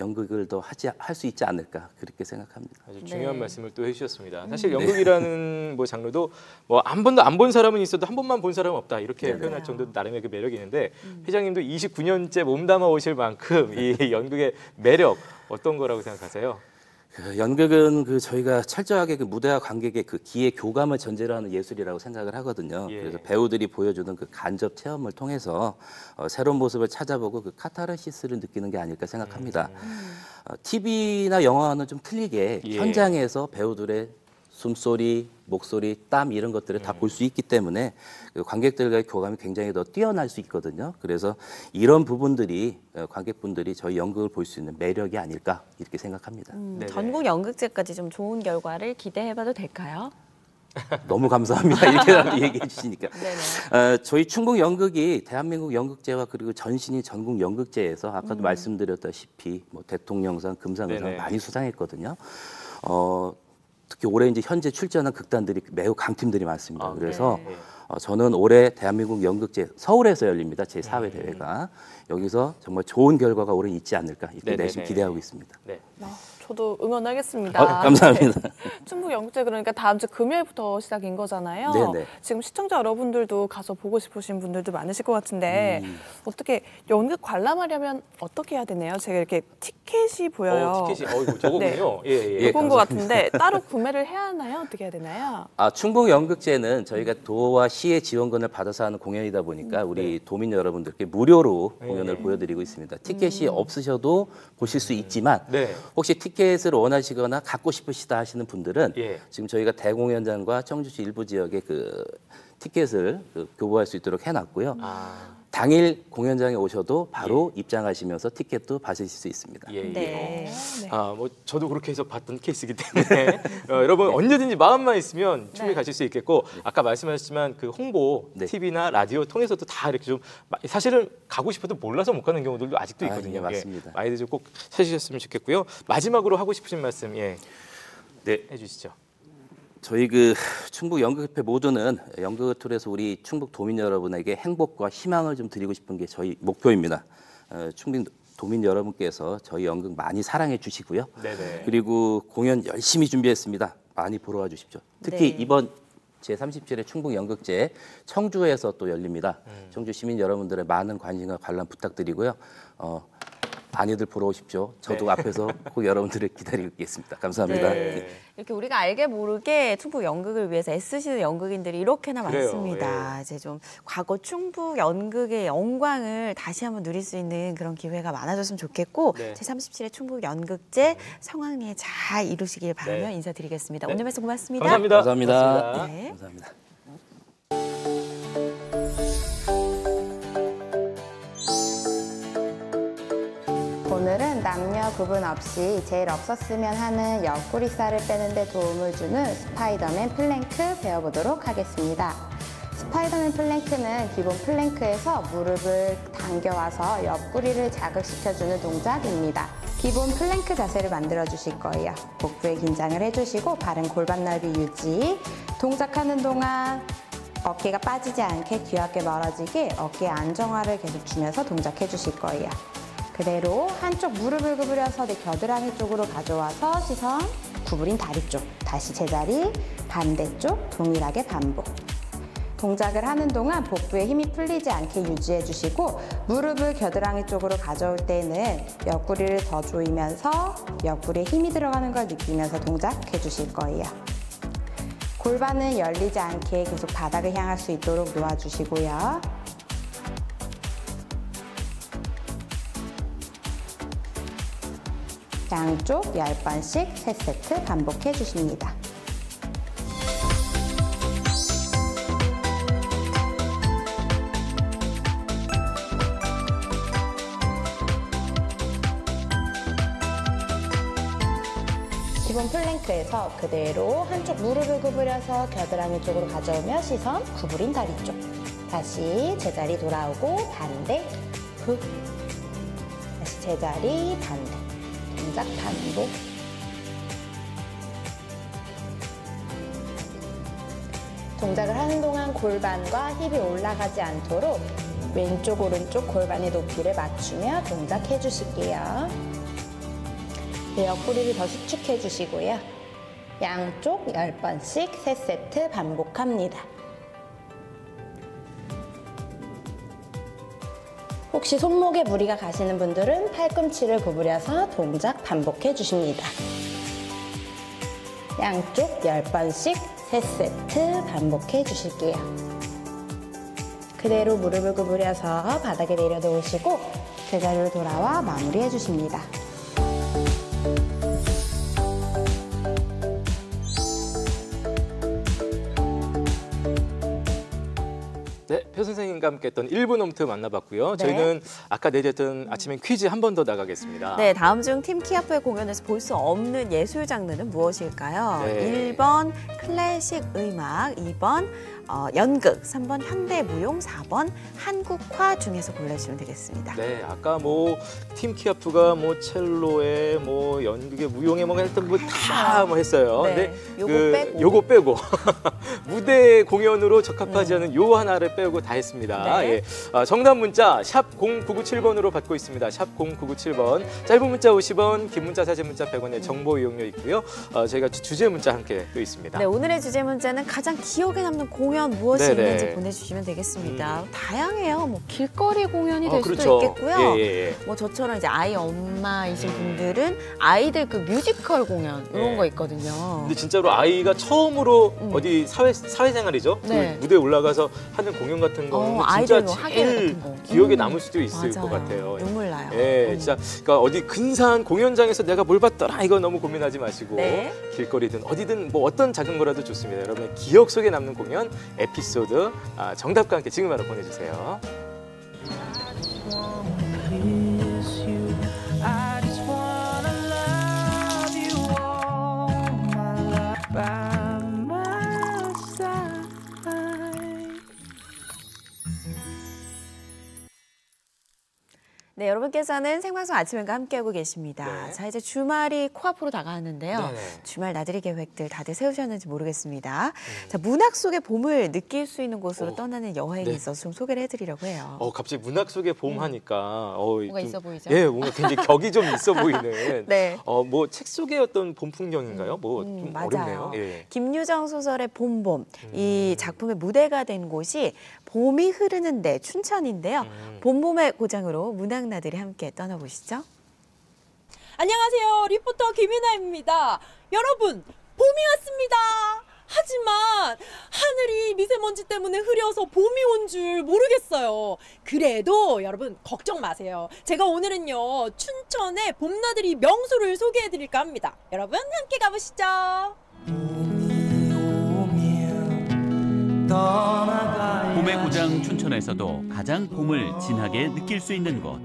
연극을 더 하지 할 수 있지 않을까 그렇게 생각합니다. 아주 중요한 네. 말씀을 또 해주셨습니다. 사실 연극이라는 뭐 장르도 뭐 한 번도 안 본 사람은 있어도 한 번만 본 사람은 없다 이렇게 네네. 표현할 정도 나름의 그 매력이 있는데 회장님도 29년째 몸담아 오실 만큼 이 연극의 매력 어떤 거라고 생각하세요? 그 연극은 그 저희가 철저하게 그 무대와 관객의 그 기의 교감을 전제로 하는 예술이라고 생각을 하거든요. 예. 그래서 배우들이 보여주는 그 간접 체험을 통해서 어, 새로운 모습을 찾아보고 그 카타르시스를 느끼는 게 아닐까 생각합니다. 어, TV나 영화와는 좀 틀리게 예. 현장에서 배우들의 숨소리, 목소리, 땀 이런 것들을 다 볼 수 있기 때문에 그 관객들과의 교감이 굉장히 더 뛰어날 수 있거든요. 그래서 이런 부분들이 어, 관객분들이 저희 연극을 볼 수 있는 매력이 아닐까 이렇게 생각합니다. 음. 전국 연극제까지 좀 좋은 결과를 기대해봐도 될까요? 너무 감사합니다. 이렇게 얘기해 주시니까. 어, 저희 충북 연극이 대한민국 연극제와 그리고 전신이 전국 연극제에서 아까도 말씀드렸다시피 뭐 대통령상, 금상의상. 많이 수상했거든요. 어, 특히 올해 이제 현재 출전한 극단들이 매우 강팀들이 많습니다. 아, 그래서 네. 어, 저는 올해 대한민국 연극제 서울에서 열립니다. 제 4회 대회가 여기서 정말 좋은 결과가 올해 있지 않을까 이렇게 네네네. 내심 기대하고 있습니다. 네. 아, 저도 응원하겠습니다. 아, 감사합니다. 네. 충북 연극제 그러니까 다음 주 금요일부터 시작인 거잖아요. 네네. 지금 시청자 여러분들도 가서 보고 싶으신 분들도 많으실 것 같은데 음. 어떻게 연극 관람하려면 어떻게 해야 되나요? 제가 이렇게 티켓이 보여요. 어, 티켓이 어이구 저거군요. 예, 예. 예, 이건 것. 같은데 따로 구매를 해야 하나요? 어떻게 해야 되나요? 아, 충북 연극제는 저희가 도와 시의 지원금을 받아서 하는 공연이다 보니까 우리 도민 여러분들께 무료로 공연을 보여드리고 있습니다. 티켓이 없으셔도 보실 수 있지만 네. 혹시 티켓 을 원하시거나 갖고 싶으시다 하시는 분들은 예. 지금 저희가 대공연장과 청주시 일부 지역에 그 티켓을 그 교부할 수 있도록 해놨고요. 아, 당일 공연장에 오셔도 바로 입장하시면서 티켓도 받으실 수 있습니다. 예, 예. 네. 아, 뭐 저도 그렇게 해서 봤던 케이스이기 때문에 어, 여러분 언제든지 마음만 있으면 충분히 네. 가실 수 있겠고 아까 말씀하셨지만 그 홍보 네. TV나 라디오 통해서도 다 이렇게 좀 마- 사실은 가고 싶어도 몰라서 못 가는 경우들도 아직도 아, 있거든요. 예, 맞습니다. 많이들 좀 꼭 찾으셨으면 좋겠고요. 마지막으로 하고 싶으신 말씀 예. 네. 해주시죠. 저희 그 충북 연극협회 모두는 연극을 통해서 우리 충북 도민 여러분에게 행복과 희망을 좀 드리고 싶은 게 저희 목표입니다. 어, 충북 도민 여러분께서 저희 연극 많이 사랑해 주시고요. 네네. 그리고 공연 열심히 준비했습니다. 많이 보러 와 주십시오. 특히 네. 이번 제 37회 충북 연극제 청주에서 또 열립니다. 음. 청주 시민 여러분들의 많은 관심과 관람 부탁드리고요. 어, 많이들 보러 오십시오. 저도 네. 앞에서 꼭 여러분들을 기다리고 있겠습니다. 감사합니다. 네. 이렇게 우리가 알게 모르게 충북 연극을 위해서 애쓰시는 연극인들이 이렇게나 그래요, 많습니다. 이제 좀 과거 충북 연극의 영광을 다시 한번 누릴 수 있는 그런 기회가 많아졌으면 좋겠고 네. 제37회 충북 연극제 성황리에 잘 이루시길 바라며 네. 인사드리겠습니다. 네. 오늘 말씀 고맙습니다. 감사합니다. 감사합니다. 네. 감사합니다. 오늘은 남녀 구분 없이 제일 없었으면 하는 옆구리살을 빼는데 도움을 주는 스파이더맨 플랭크 배워보도록 하겠습니다. 스파이더맨 plank는 기본 plank에서 무릎을 당겨와서 옆구리를 자극시켜주는 동작입니다. 기본 플랭크 자세를 만들어 주실 거예요. 복부에 긴장을 해주시고 바른 골반 넓이 유지. 동작하는 동안 어깨가 빠지지 않게 뒤어깨 멀어지게 어깨 안정화를 계속 주면서 동작해 주실 거예요. 그대로 한쪽 무릎을 구부려서 내 겨드랑이 쪽으로 가져와서 시선 구부린 다리 쪽 다시 제자리 반대쪽 동일하게 반복 동작을 하는 동안 복부에 힘이 풀리지 않게 유지해 주시고 무릎을 겨드랑이 쪽으로 가져올 때는 옆구리를 더 조이면서 옆구리에 힘이 들어가는 걸 느끼면서 동작해 주실 거예요. 골반은 열리지 않게 계속 바닥을 향할 수 있도록 놓아주시고요. 양쪽 10번씩 3세트 반복해 주십니다. 기본 플랭크에서 그대로 한쪽 무릎을 구부려서 겨드랑이 쪽으로 가져오며 시선 구부린 다리 쪽. 다시 제자리 돌아오고 반대 후. 다시 제자리 반대. 동작 반복. 동작을 하는 동안 골반과 힙이 올라가지 않도록 왼쪽 오른쪽 골반의 높이를 맞추며 동작해 주실게요. 네, 옆구리를 더 수축해 주시고요. 양쪽 10번씩 3세트 반복합니다. 혹시 손목에 무리가 가시는 분들은 팔꿈치를 구부려서 동작 반복해 주십니다. 양쪽 10번씩 3세트 반복해 주실게요. 그대로 무릎을 구부려서 바닥에 내려놓으시고 제자리로 돌아와 마무리해 주십니다. 네, 표 선생님과 함께 했던 1부 홈트 만나봤고요. 네. 저희는 아까 내드렸던 아침엔 퀴즈 한 번 더 나가겠습니다. 네, 다음 중 팀 키아프의 공연에서 볼 수 없는 예술 장르는 무엇일까요? 네. 1번 클래식 음악, 2번 어, 연극, 3번 현대무용, 4번 한국화 중에서 골라주시면 되겠습니다. 네, 아까 뭐 팀 키아프가 뭐 첼로에 뭐 연극에 무용에 뭐 하여튼 뭐다뭐 했어요. 네, 근데 요거 그 빼고. 요거 빼고 무대 공연으로 적합하지 않은 요 하나를 빼고 다 했습니다. 네. 예. 아, 정답 문자 샵 0997번으로 받고 있습니다. 샵 0997번. 짧은 문자 50원, 긴 문자 사진 문자 100원의 정보 이용료 있고요. 어, 저희가 주- 주제 문자 함께 또 있습니다. 네, 오늘의 주제 문자는 가장 기억에 남는 공연 무엇이 네네. 있는지 보내주시면 되겠습니다. 다양해요. 뭐 길거리 공연이 될 어, 수도 그렇죠. 있겠고요. 예, 예, 예. 뭐 저처럼 이제 아이 엄마이신 분들은 아이들 그 뮤지컬 공연 이런 예. 거 있거든요. 근데 진짜로 아이가 처음으로 음. 어디 사회 사회생활이죠. 네. 그 무대에 올라가서 하는 공연 같은 거는 어, 진짜 뭐 제일 거. 기억에 음. 남을 수도 있을 것 맞아요. 같아요. 눈물 나요. 예, 진짜 그러니까 어디 근사한 공연장에서 내가 뭘 봤더라 이거 너무 고민하지 마시고 네. 길거리든 어디든 뭐 어떤 작은 거라도 좋습니다. 여러분의 기억 속에 남는 공연 에피소드 아, 정답과 함께 지금 바로 보내주세요. 네, 여러분께서는 생방송 아침엔과 함께하고 계십니다. 네. 자, 이제 주말이 코앞으로 다가왔는데요. 네네. 주말 나들이 계획들 다들 세우셨는지 모르겠습니다. 음. 자, 문학 속의 봄을 느낄 수 있는 곳으로 어, 떠나는 여행이 네. 있어서 좀 소개를 해드리려고 해요. 어 갑자기 문학 속의 봄 하니까 어, 음. 뭔가 좀- 있어 보이죠? 예, 뭔가 굉장히 격이 좀 있어 보이는. 네. 어 뭐 책 속의 어떤 봄 풍경인가요? 뭐좀 음, 맞아요. 어렵네요. 예. 김유정 소설의 봄봄 음. 이 작품의 무대가 된 곳이 봄이 흐르는데 춘천인데요. 음. 봄봄의 고장으로 문학 나들이 함께 떠나보시죠. 안녕하세요. 리포터 김윤아입니다. 여러분, 봄이 왔습니다. 하지만 하늘이 미세먼지 때문에 흐려서 봄이 온 줄 모르겠어요. 그래도 여러분 걱정 마세요. 제가 오늘은요 춘천의 봄나들이 명소를 소개해드릴까 합니다. 여러분 함께 가보시죠. 봄의 고장 춘천에서도 가장 봄을 진하게 느낄 수 있는 곳.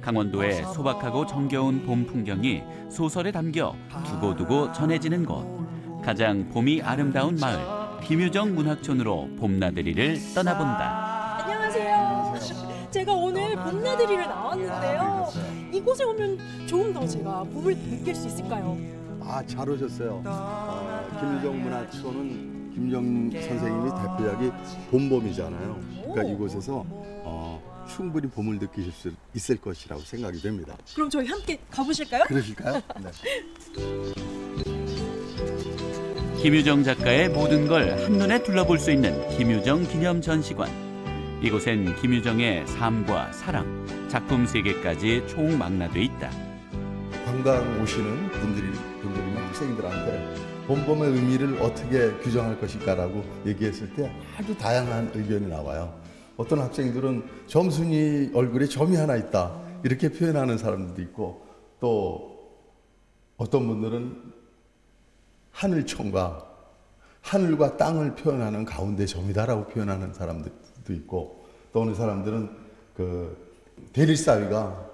강원도의 소박하고 정겨운 봄 풍경이 소설에 담겨 두고두고 전해지는 곳. 가장 봄이 아름다운 마을 김유정 문학촌으로 봄나들이를 떠나본다. 안녕하세요. 제가 오늘 봄나들이를 나왔는데요. 이곳에 오면 조금 더 제가 봄을 느낄 수 있을까요? 아, 잘 오셨어요. 어, 김유정 문학촌은 김정 선생님이 대표작이 봄봄이잖아요. 그러니까 이곳에서 어, 충분히 봄을 느끼실 수 있을 것이라고 생각이 됩니다. 그럼 저희 함께 가보실까요? 그러실까요? 네. 김유정 작가의 모든 걸 한눈에 둘러볼 수 있는 김유정 기념 전시관. 이곳엔 김유정의 삶과 사랑, 작품 세계까지 총망라돼 있다. 관광 오시는 분들이 분들이나 학생들한테 봄봄의 의미를 어떻게 규정할 것일까라고 얘기했을 때 아주 다양한 의견이 나와요. 어떤 학생들은 점순이 얼굴에 점이 하나 있다 이렇게 표현하는 사람들도 있고 또 어떤 분들은 하늘총과 하늘과 땅을 표현하는 가운데 점이다라고 표현하는 사람들도 있고 또 어느 사람들은 그 대릴사위가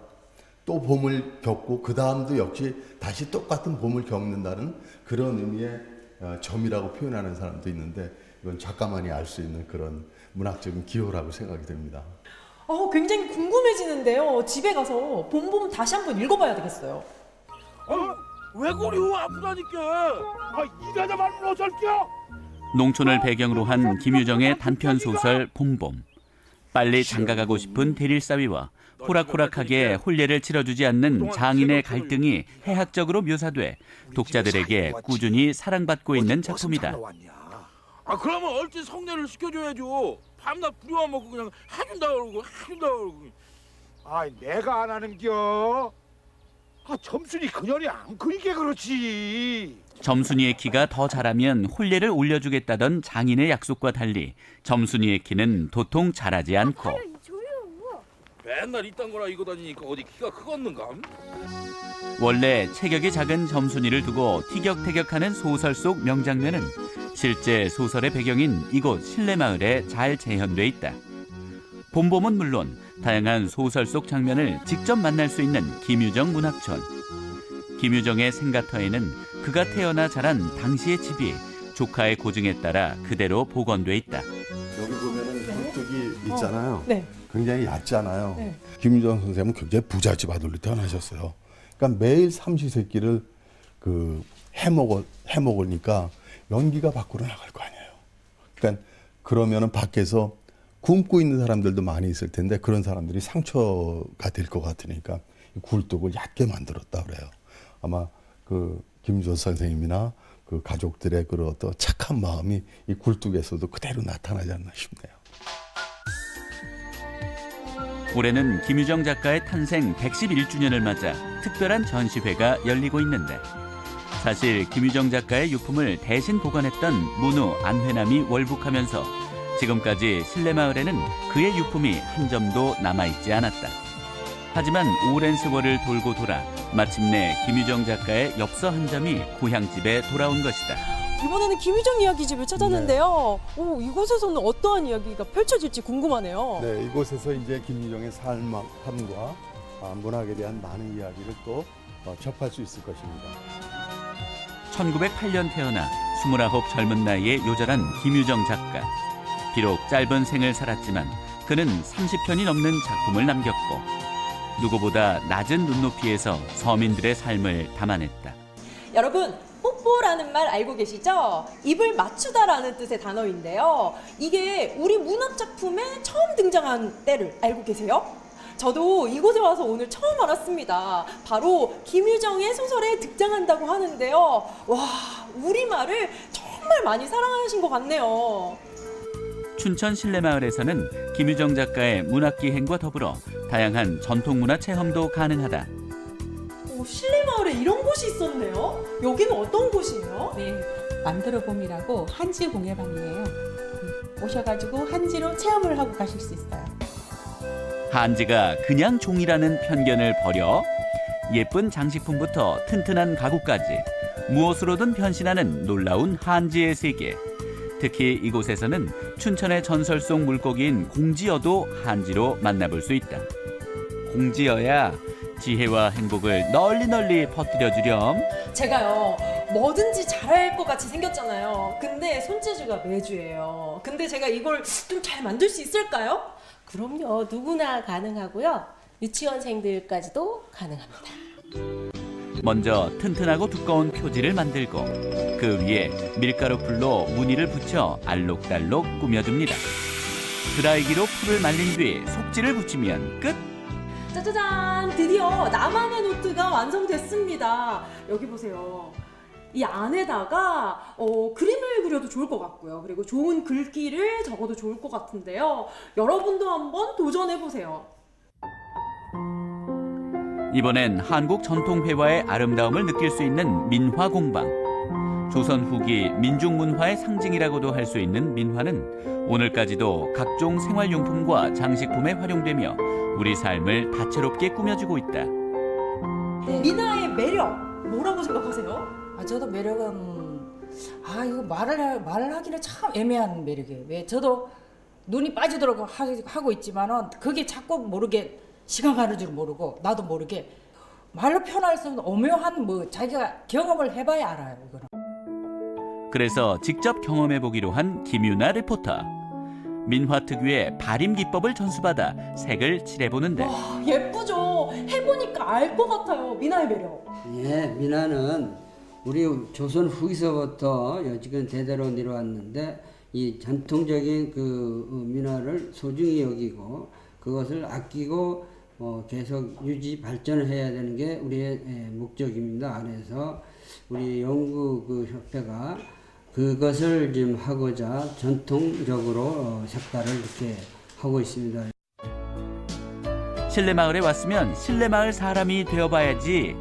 또 봄을 겪고 그 다음도 역시 다시 똑같은 봄을 겪는다는 그런 의미의 어, 점이라고 표현하는 사람도 있는데 이건 작가만이 알 수 있는 그런 문학적인 기호라고 생각이 됩니다. 어, 굉장히 궁금해지는데요. 집에 가서 봄봄 다시 한번 읽어봐야 되겠어요. 왜 그리워 아프다니까 아 일하다 말면 어쩔게요 농촌을 배경으로 한 김유정의 단편 소설 봄봄. 빨리 장가가고 싶은 대릴사위와 호락호락하게 혼례를 치러주지 않는 장인의 갈등이 해학적으로 묘사돼 독자들에게 꾸준히 사랑받고 있는 작품이다. 아 그러면 얼른 성례를 시켜줘야죠. 밤낮 부려와 먹고 그냥 해준다 그러고 해준다 그러고. 아 내가 안 하는겨. 아 점순이 그년이 안 크니까 그렇지. 점순이의 키가 더 자라면 혼례를 올려주겠다던 장인의 약속과 달리 점순이의 키는 도통 자라지 않고 맨날 이딴 거나 이거 다니니까 어디 키가 크겠는가 원래 체격이 작은 점순이를 두고 티격태격하는 소설 속 명장면은 실제 소설의 배경인 이곳 신례마을에 잘 재현돼 있다. 봄봄은 물론 다양한 소설 속 장면을 직접 만날 수 있는 김유정 문학촌. 김유정의 생가터에는 그가 태어나 자란 당시의 집이 조카의 고증에 따라 그대로 복원돼 있다. 혈액이 있잖아요. 네. 굉장히 얕잖아요. 네. 김유정 선생님은 굉장히 부잣집 아들로 태어나셨어요. 그러니까 매일 삼시세끼를 그 해먹어 해먹으니까 연기가 밖으로 나갈 거 아니에요. 그러니까 그러면은 밖에서 굶고 있는 사람들도 많이 있을 텐데 그런 사람들이 상처가 될 것 같으니까 이 굴뚝을 얕게 만들었다 그래요. 아마 그 김주호 선생님이나 그 가족들의 그런 어떤 착한 마음이 이 굴뚝에서도 그대로 나타나지 않나 싶네요. 올해는 김유정 작가의 탄생 111주년을 맞아 특별한 전시회가 열리고 있는데 사실 김유정 작가의 유품을 대신 보관했던 문우 안회남이 월북하면서 지금까지 신례마을에는 그의 유품이 한 점도 남아있지 않았다. 하지만 오랜 세월을 돌고 돌아 마침내 김유정 작가의 엽서 한 점이 고향집에 돌아온 것이다. 이번에는 김유정 이야기집을 찾았는데요. 오, 이곳에서는 어떠한 이야기가 펼쳐질지 궁금하네요. 네, 이곳에서 이제 김유정의 삶, 삶과 아, 문학에 대한 많은 이야기를 또 어, 접할 수 있을 것입니다. 1908년 태어나 29 젊은 나이에 요절한 김유정 작가. 비록 짧은 생을 살았지만 그는 30편이 넘는 작품을 남겼고 누구보다 낮은 눈높이에서 서민들의 삶을 담아냈다. 여러분, 뽀뽀라는 말 알고 계시죠? 입을 맞추다라는 뜻의 단어인데요. 이게 우리 문학 작품에 처음 등장한 때를 알고 계세요? 저도 이곳에 와서 오늘 처음 알았습니다. 바로 김유정의 소설에 등장한다고 하는데요. 와, 우리말을 정말 많이 사랑하신 것 같네요. 춘천 신례마을에서는 김유정 작가의 문학기행과 더불어 다양한 전통문화 체험도 가능하다. 오, 신뢰마을에 이런 곳이 있었네요. 여기는 어떤 곳이에요? 네, 만들어 봄이라고 한지 공예방이에요. 음, 오셔가지고 한지로 체험을 하고 가실 수 있어요. 한지가 그냥 종이라는 편견을 버려 예쁜 장식품부터 튼튼한 가구까지 무엇으로든 변신하는 놀라운 한지의 세계. 특히 이곳에서는 춘천의 전설 속 물고기인 공지어도 한지로 만나볼 수 있다. 공지어야 지혜와 행복을 널리 널리 퍼뜨려 주렴. 제가요 뭐든지 잘할 것 같이 생겼잖아요. 근데 손재주가 매주예요. 근데 제가 이걸 좀 잘 만들 수 있을까요? 그럼요. 누구나 가능하고요. 유치원생들까지도 가능합니다. 먼저 튼튼하고 두꺼운 표지를 만들고 그 위에 밀가루 풀로 무늬를 붙여 알록달록 꾸며줍니다. 드라이기로 풀을 말린 뒤 속지를 붙이면 끝! 짜자잔! 드디어 나만의 노트가 완성됐습니다. 여기 보세요. 이 안에다가 어, 그림을 그려도 좋을 것 같고요. 그리고 좋은 글귀를 적어도 좋을 것 같은데요. 여러분도 한번 도전해 보세요. 이번엔 한국 전통 회화의 아름다움을 느낄 수 있는 민화 공방. 조선 후기 민중 문화의 상징이라고도 할 수 있는 민화는 오늘까지도 각종 생활용품과 장식품에 활용되며 우리 삶을 다채롭게 꾸며주고 있다. 미나의 매력 뭐라고 생각하세요? 아, 저도 매력은 아 이거 말을 하- 말을 하기는 참 애매한 매력이에요. 왜 저도 눈이 빠지도록 하- 하고 있지만은 그게 자꾸 모르게 시간 가는 줄 모르고 나도 모르게 말로 표현할 수 없는 오묘한 뭐 자기가 경험을 해봐야 알아요. 이거는. 그래서 직접 경험해 보기로 한 김유나 리포터. 민화 특유의 발임 기법을 전수받아 색을 칠해보는데 와, 예쁘죠? 해보니까 알 것 같아요. 미나의 매력. 예, 민화는 우리 조선 후기서부터 여지껏 대대로 내려왔는데 이 전통적인 그 어, 민화를 소중히 여기고 그것을 아끼고 어, 계속 유지 발전을 해야 되는 게 우리의 예, 목적입니다. 그래서 우리 연구 그 협회가 그것을 지금 하고자 전통적으로 어, 색깔을 이렇게 하고 있습니다. 신뢰마을에 왔으면 신뢰마을 사람이 되어봐야지.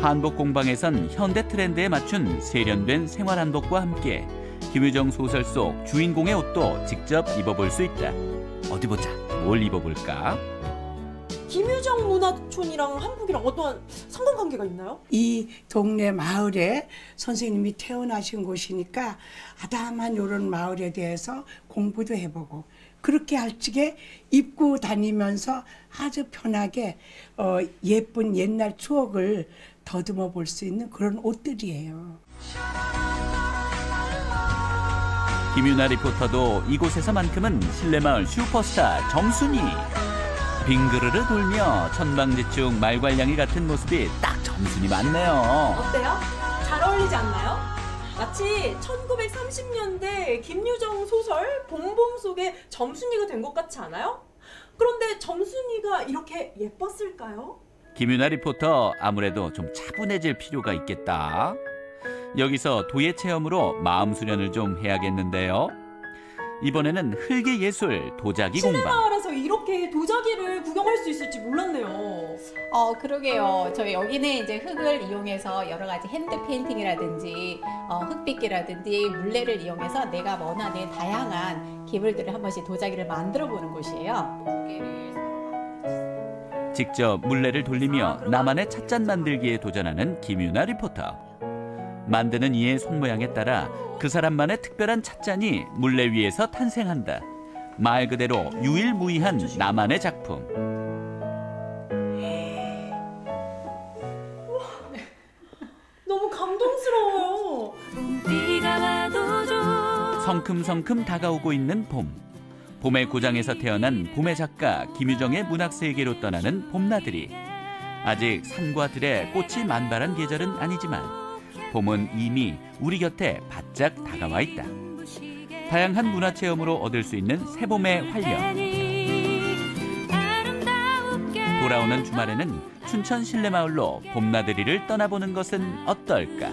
한복 공방에선 현대 트렌드에 맞춘 세련된 생활 한복과 함께 김유정 소설 속 주인공의 옷도 직접 입어볼 수 있다. 어디 보자. 뭘 입어볼까? 김유정 문화촌이랑 한국이랑 어떠한 상관관계가 있나요? 이 동네 마을에 선생님이 태어나신 곳이니까 아담한 이런 마을에 대해서 공부도 해보고 그렇게 할 적에 입고 다니면서 아주 편하게 어, 예쁜 옛날 추억을 더듬어 볼 수 있는 그런 옷들이에요. 김유나 리포터도 이곳에서만큼은 실내마을 슈퍼스타 점순이 빙그르르 돌며 천방지축 말괄량이 같은 모습이 딱 점순이 맞네요. 어때요? 잘 어울리지 않나요? 마치 1930년대 김유정 소설 봄봄 속의 점순이가 된 것 같지 않아요? 그런데 점순이가 이렇게 예뻤을까요? 김유나 리포터 아무래도 좀 차분해질 필요가 있겠다. 여기서 도예 체험으로 마음 수련을 좀 해야겠는데요. 이번에는 흙의 예술 도자기 공방. 실내마을에서 이렇게 도자기를 구경할 수 있을지 몰랐네요. 어, 그러게요. 저희 여기는 이제 흙을 이용해서 여러 가지 hand painting이라든지 어, 흙빚기라든지 물레를 이용해서 내가 원하는 다양한 기물들을 한 번씩 도자기를 만들어 보는 곳이에요. 직접 물레를 돌리며 나만의 찻잔 만들기에 도전하는 김유나 리포터. 만드는 이의 손모양에 따라 그 사람만의 특별한 찻잔이 물레 위에서 탄생한다. 말 그대로 유일무이한 나만의 작품. 너무 감동스러워요. 성큼성큼 다가오고 있는 봄. 봄의 고장에서 태어난 봄의 작가 김유정의 문학 세계로 떠나는 봄나들이. 아직 산과 들에 꽃이 만발한 계절은 아니지만 봄은 이미 우리 곁에 바짝 다가와 있다. 다양한 문화 체험으로 얻을 수 있는 새봄의 활력. 돌아오는 주말에는 춘천 실내마을로 봄나들이를 떠나보는 것은 어떨까?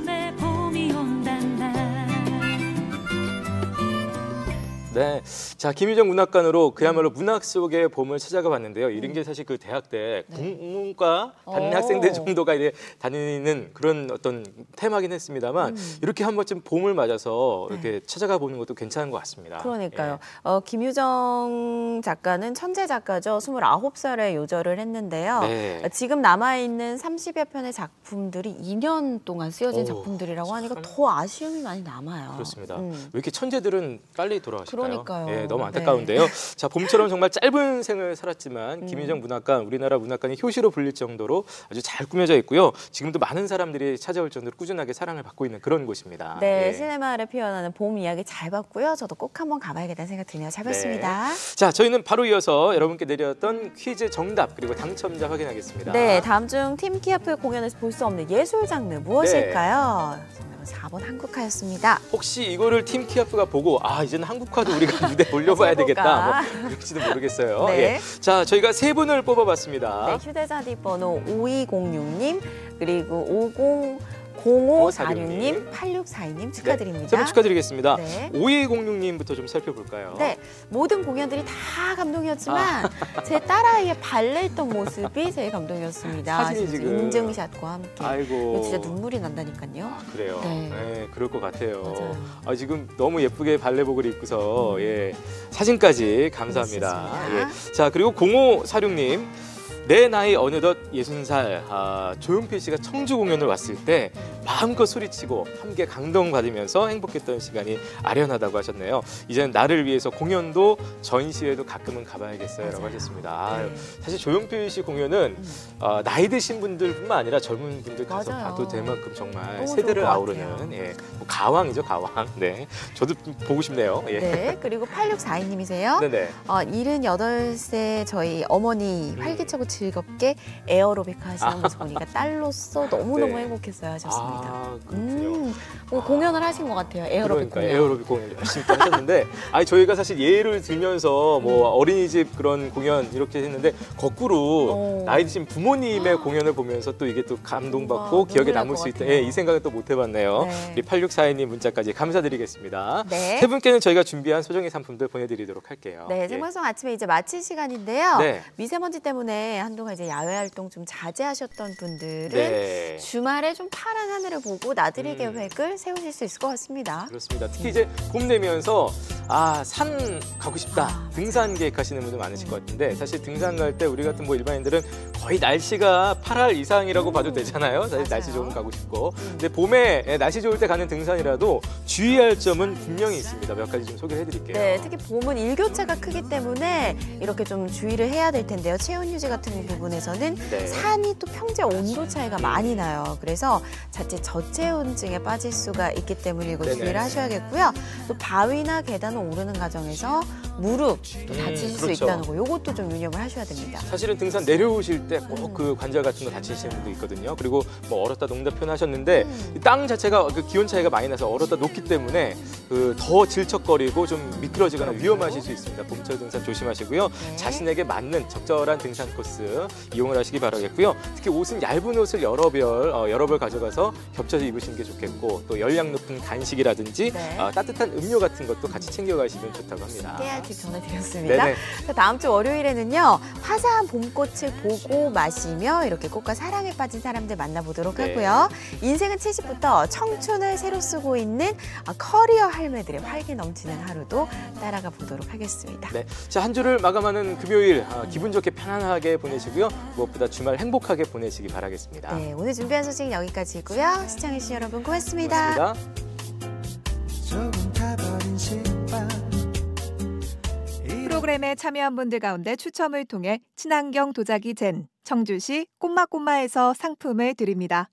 네. 자, 김유정 문학관으로 그야말로 문학 속의 봄을 찾아가 봤는데요. 이런 게 사실 그 대학 때 국문과 다니는 오. 학생들 정도가 이제 다니는 그런 어떤 테마긴 했습니다만 이렇게 한 번쯤 봄을 맞아서 이렇게 찾아가 보는 것도 괜찮은 것 같습니다. 그러니까요. 어, 김유정 작가는 천재 작가죠. 29살에 요절을 했는데요. 네. 지금 남아있는 30여 편의 작품들이 2년 동안 쓰여진 오, 작품들이라고 하니까 더 아쉬움이 많이 남아요. 그렇습니다. 음. 왜 이렇게 천재들은 빨리 돌아가실까요? 그러니까요. 예, 너무 네. 안타까운데요. 자, 봄처럼 정말 짧은 생을 살았지만 김유정 문학관, 우리나라 문학관이 효시로 불릴 정도로 아주 잘 꾸며져 있고요. 지금도 많은 사람들이 찾아올 정도로 꾸준하게 사랑을 받고 있는 그런 곳입니다. 네, 예. 시네마을에 피어나는 봄 이야기 잘 봤고요. 저도 꼭 한번 가봐야겠다는 생각 드네요. 잘 봤습니다. 자, 저희는 바로 이어서 여러분께 내렸던 퀴즈 정답 그리고 당첨자 확인하겠습니다. 네, 다음 중 팀 키아프 공연에서 볼 수 없는 예술 장르 무엇일까요? 정답은 4번 한국화였습니다. 혹시 이거를 팀 키아프가 보고 아 이제는 한국화도 우리가 무대 올려봐야 되겠다? 뭐 이럴지도 모르겠어요. 네. 예. 자 저희가 세 분을 뽑아봤습니다. 네, 휴대전화 뒷번호 5206님 그리고 50 0546님, 8642님 축하드립니다. 세분 축하드리겠습니다. 네. 5206님부터 좀 살펴볼까요? 네, 모든 공연들이 다 감동이었지만 제 딸아이의 발레했던 모습이 제일 감동이었습니다. 사진이 지금. 인증샷과 함께. 아이고. 진짜 눈물이 난다니까요. 그래요. 네. 네. 그럴 것 같아요. 아, 지금 너무 예쁘게 발레복을 입고서 예, 사진까지 감사합니다. 예. 자 그리고 0546님. 내 나이 어느덧 60살 아, 조용필 씨가 청주 공연을 왔을 때 마음껏 소리치고 함께 감동받으면서 행복했던 시간이 아련하다고 하셨네요. 이제는 나를 위해서 공연도 전시회도 가끔은 가봐야겠어요 라고 하셨습니다. 아유, 사실 조용필 씨 공연은 어, 나이 드신 분들뿐만 아니라 젊은 분들 가서 맞아요. 봐도 될 만큼 정말 세대를 아우르는 예, 뭐 가왕이죠 가왕. 네, 저도 좀 보고 싶네요. 예. 네, 그리고 8642님이세요. 네네. 어, 78세 저희 어머니 활기차고 즐겁게 에어로빅 하시는 아. 모습 보니까 딸로서 너무너무 네. 행복했어요 하셨습니다. 아, 음, 뭐 공연을 하신 것 같아요. 에어로빅 그러니까 공연. 에어로빅 공연 열심히 또 하셨는데 아니 저희가 사실 예를 들면서 뭐 어린이집 그런 공연 이렇게 했는데 거꾸로 어. 나이 드신 부모님의 공연을 보면서 또 이게 또 감동받고 우와, 기억에 남을 것수 있다. 예, 이 생각은 또 못 해봤네요. 네. 우리 8642님 문자까지 감사드리겠습니다. 네. 세 분께는 저희가 준비한 소정의 상품들 보내드리도록 할게요. 네, 예. 생방송 아침에 이제 마칠 시간인데요. 네. 미세먼지 때문에 한동안 이제 야외 활동 좀 자제하셨던 분들은 네. 주말에 좀 파란 하늘을 보고 나들이 음. 계획을 세우실 수 있을 것 같습니다. 그렇습니다. 특히 이제 봄 되면서 아 산 가고 싶다 등산 계획하시는 분들 많으실 것 같은데 사실 등산 갈 때 우리 같은 뭐 일반인들은 거의 날씨가 8월 이상이라고 봐도 되잖아요. 사실 날씨 좋으면 가고 싶고. 근데 봄에 예, 날씨 좋을 때 가는 등산이라도 주의할 점은 분명히 있습니다. 몇 가지 좀 소개해 드릴게요. 네, 특히 봄은 일교차가 크기 때문에 이렇게 좀 주의를 해야 될 텐데요. 체온 유지 같은 부분에서는 네. 산이 또 평지 온도 차이가 많이 나요. 그래서 자칫 저체온증에 빠질 수가 있기 때문에 이거 네네. 주의를 하셔야겠고요. 또 바위나 계단을 오르는 과정에서 무릎 또 음, 다칠 수 그렇죠. 있다는 거 요것도 좀 유념을 하셔야 됩니다. 사실은 등산 내려오실 때 꼭 그 관절 같은 거 다치시는 분도 있거든요. 그리고 뭐 얼었다 녹다 표현하셨는데 이땅 자체가 그 기온 차이가 많이 나서 얼었다 녹기 때문에 그 더 질척거리고 좀 미끄러지거나 위험하실 수 있습니다. 봄철 등산 조심하시고요. 자신에게 맞는 적절한 등산 코스 이용을 하시기 바라겠고요. 특히 옷은 얇은 옷을 여러 벌 어, 여러 벌 가져가서 겹쳐서 입으시는 게 좋겠고 또 열량 높은 간식이라든지 네. 어, 따뜻한 음료 같은 것도 같이 챙겨가시면 좋다고 합니다. 깨알 팁 전해드렸습니다. 네네. 자, 다음 주 월요일에는요 화사한 봄꽃을 보고 마시며 이렇게 꽃과 사랑에 빠진 사람들 만나보도록 네. 하고요. 인생은 70부터 청춘을 새로 쓰고 있는 아, 커리어 할매들의 활기 넘치는 하루도 따라가 보도록 하겠습니다. 네, 자 한 주를 마감하는 금요일 아, 기분 좋게 편안하게 보내시고요. 무엇보다 주말 행복하게 보내시기 바라겠습니다. 네, 오늘 준비한 소식 여기까지고요. 시청해주신 여러분 고맙습니다. 고맙습니다. 프로그램에 참여한 분들 가운데 추첨을 통해 친환경 도자기 젠 청주시 꼬마꼬마에서 상품을 드립니다.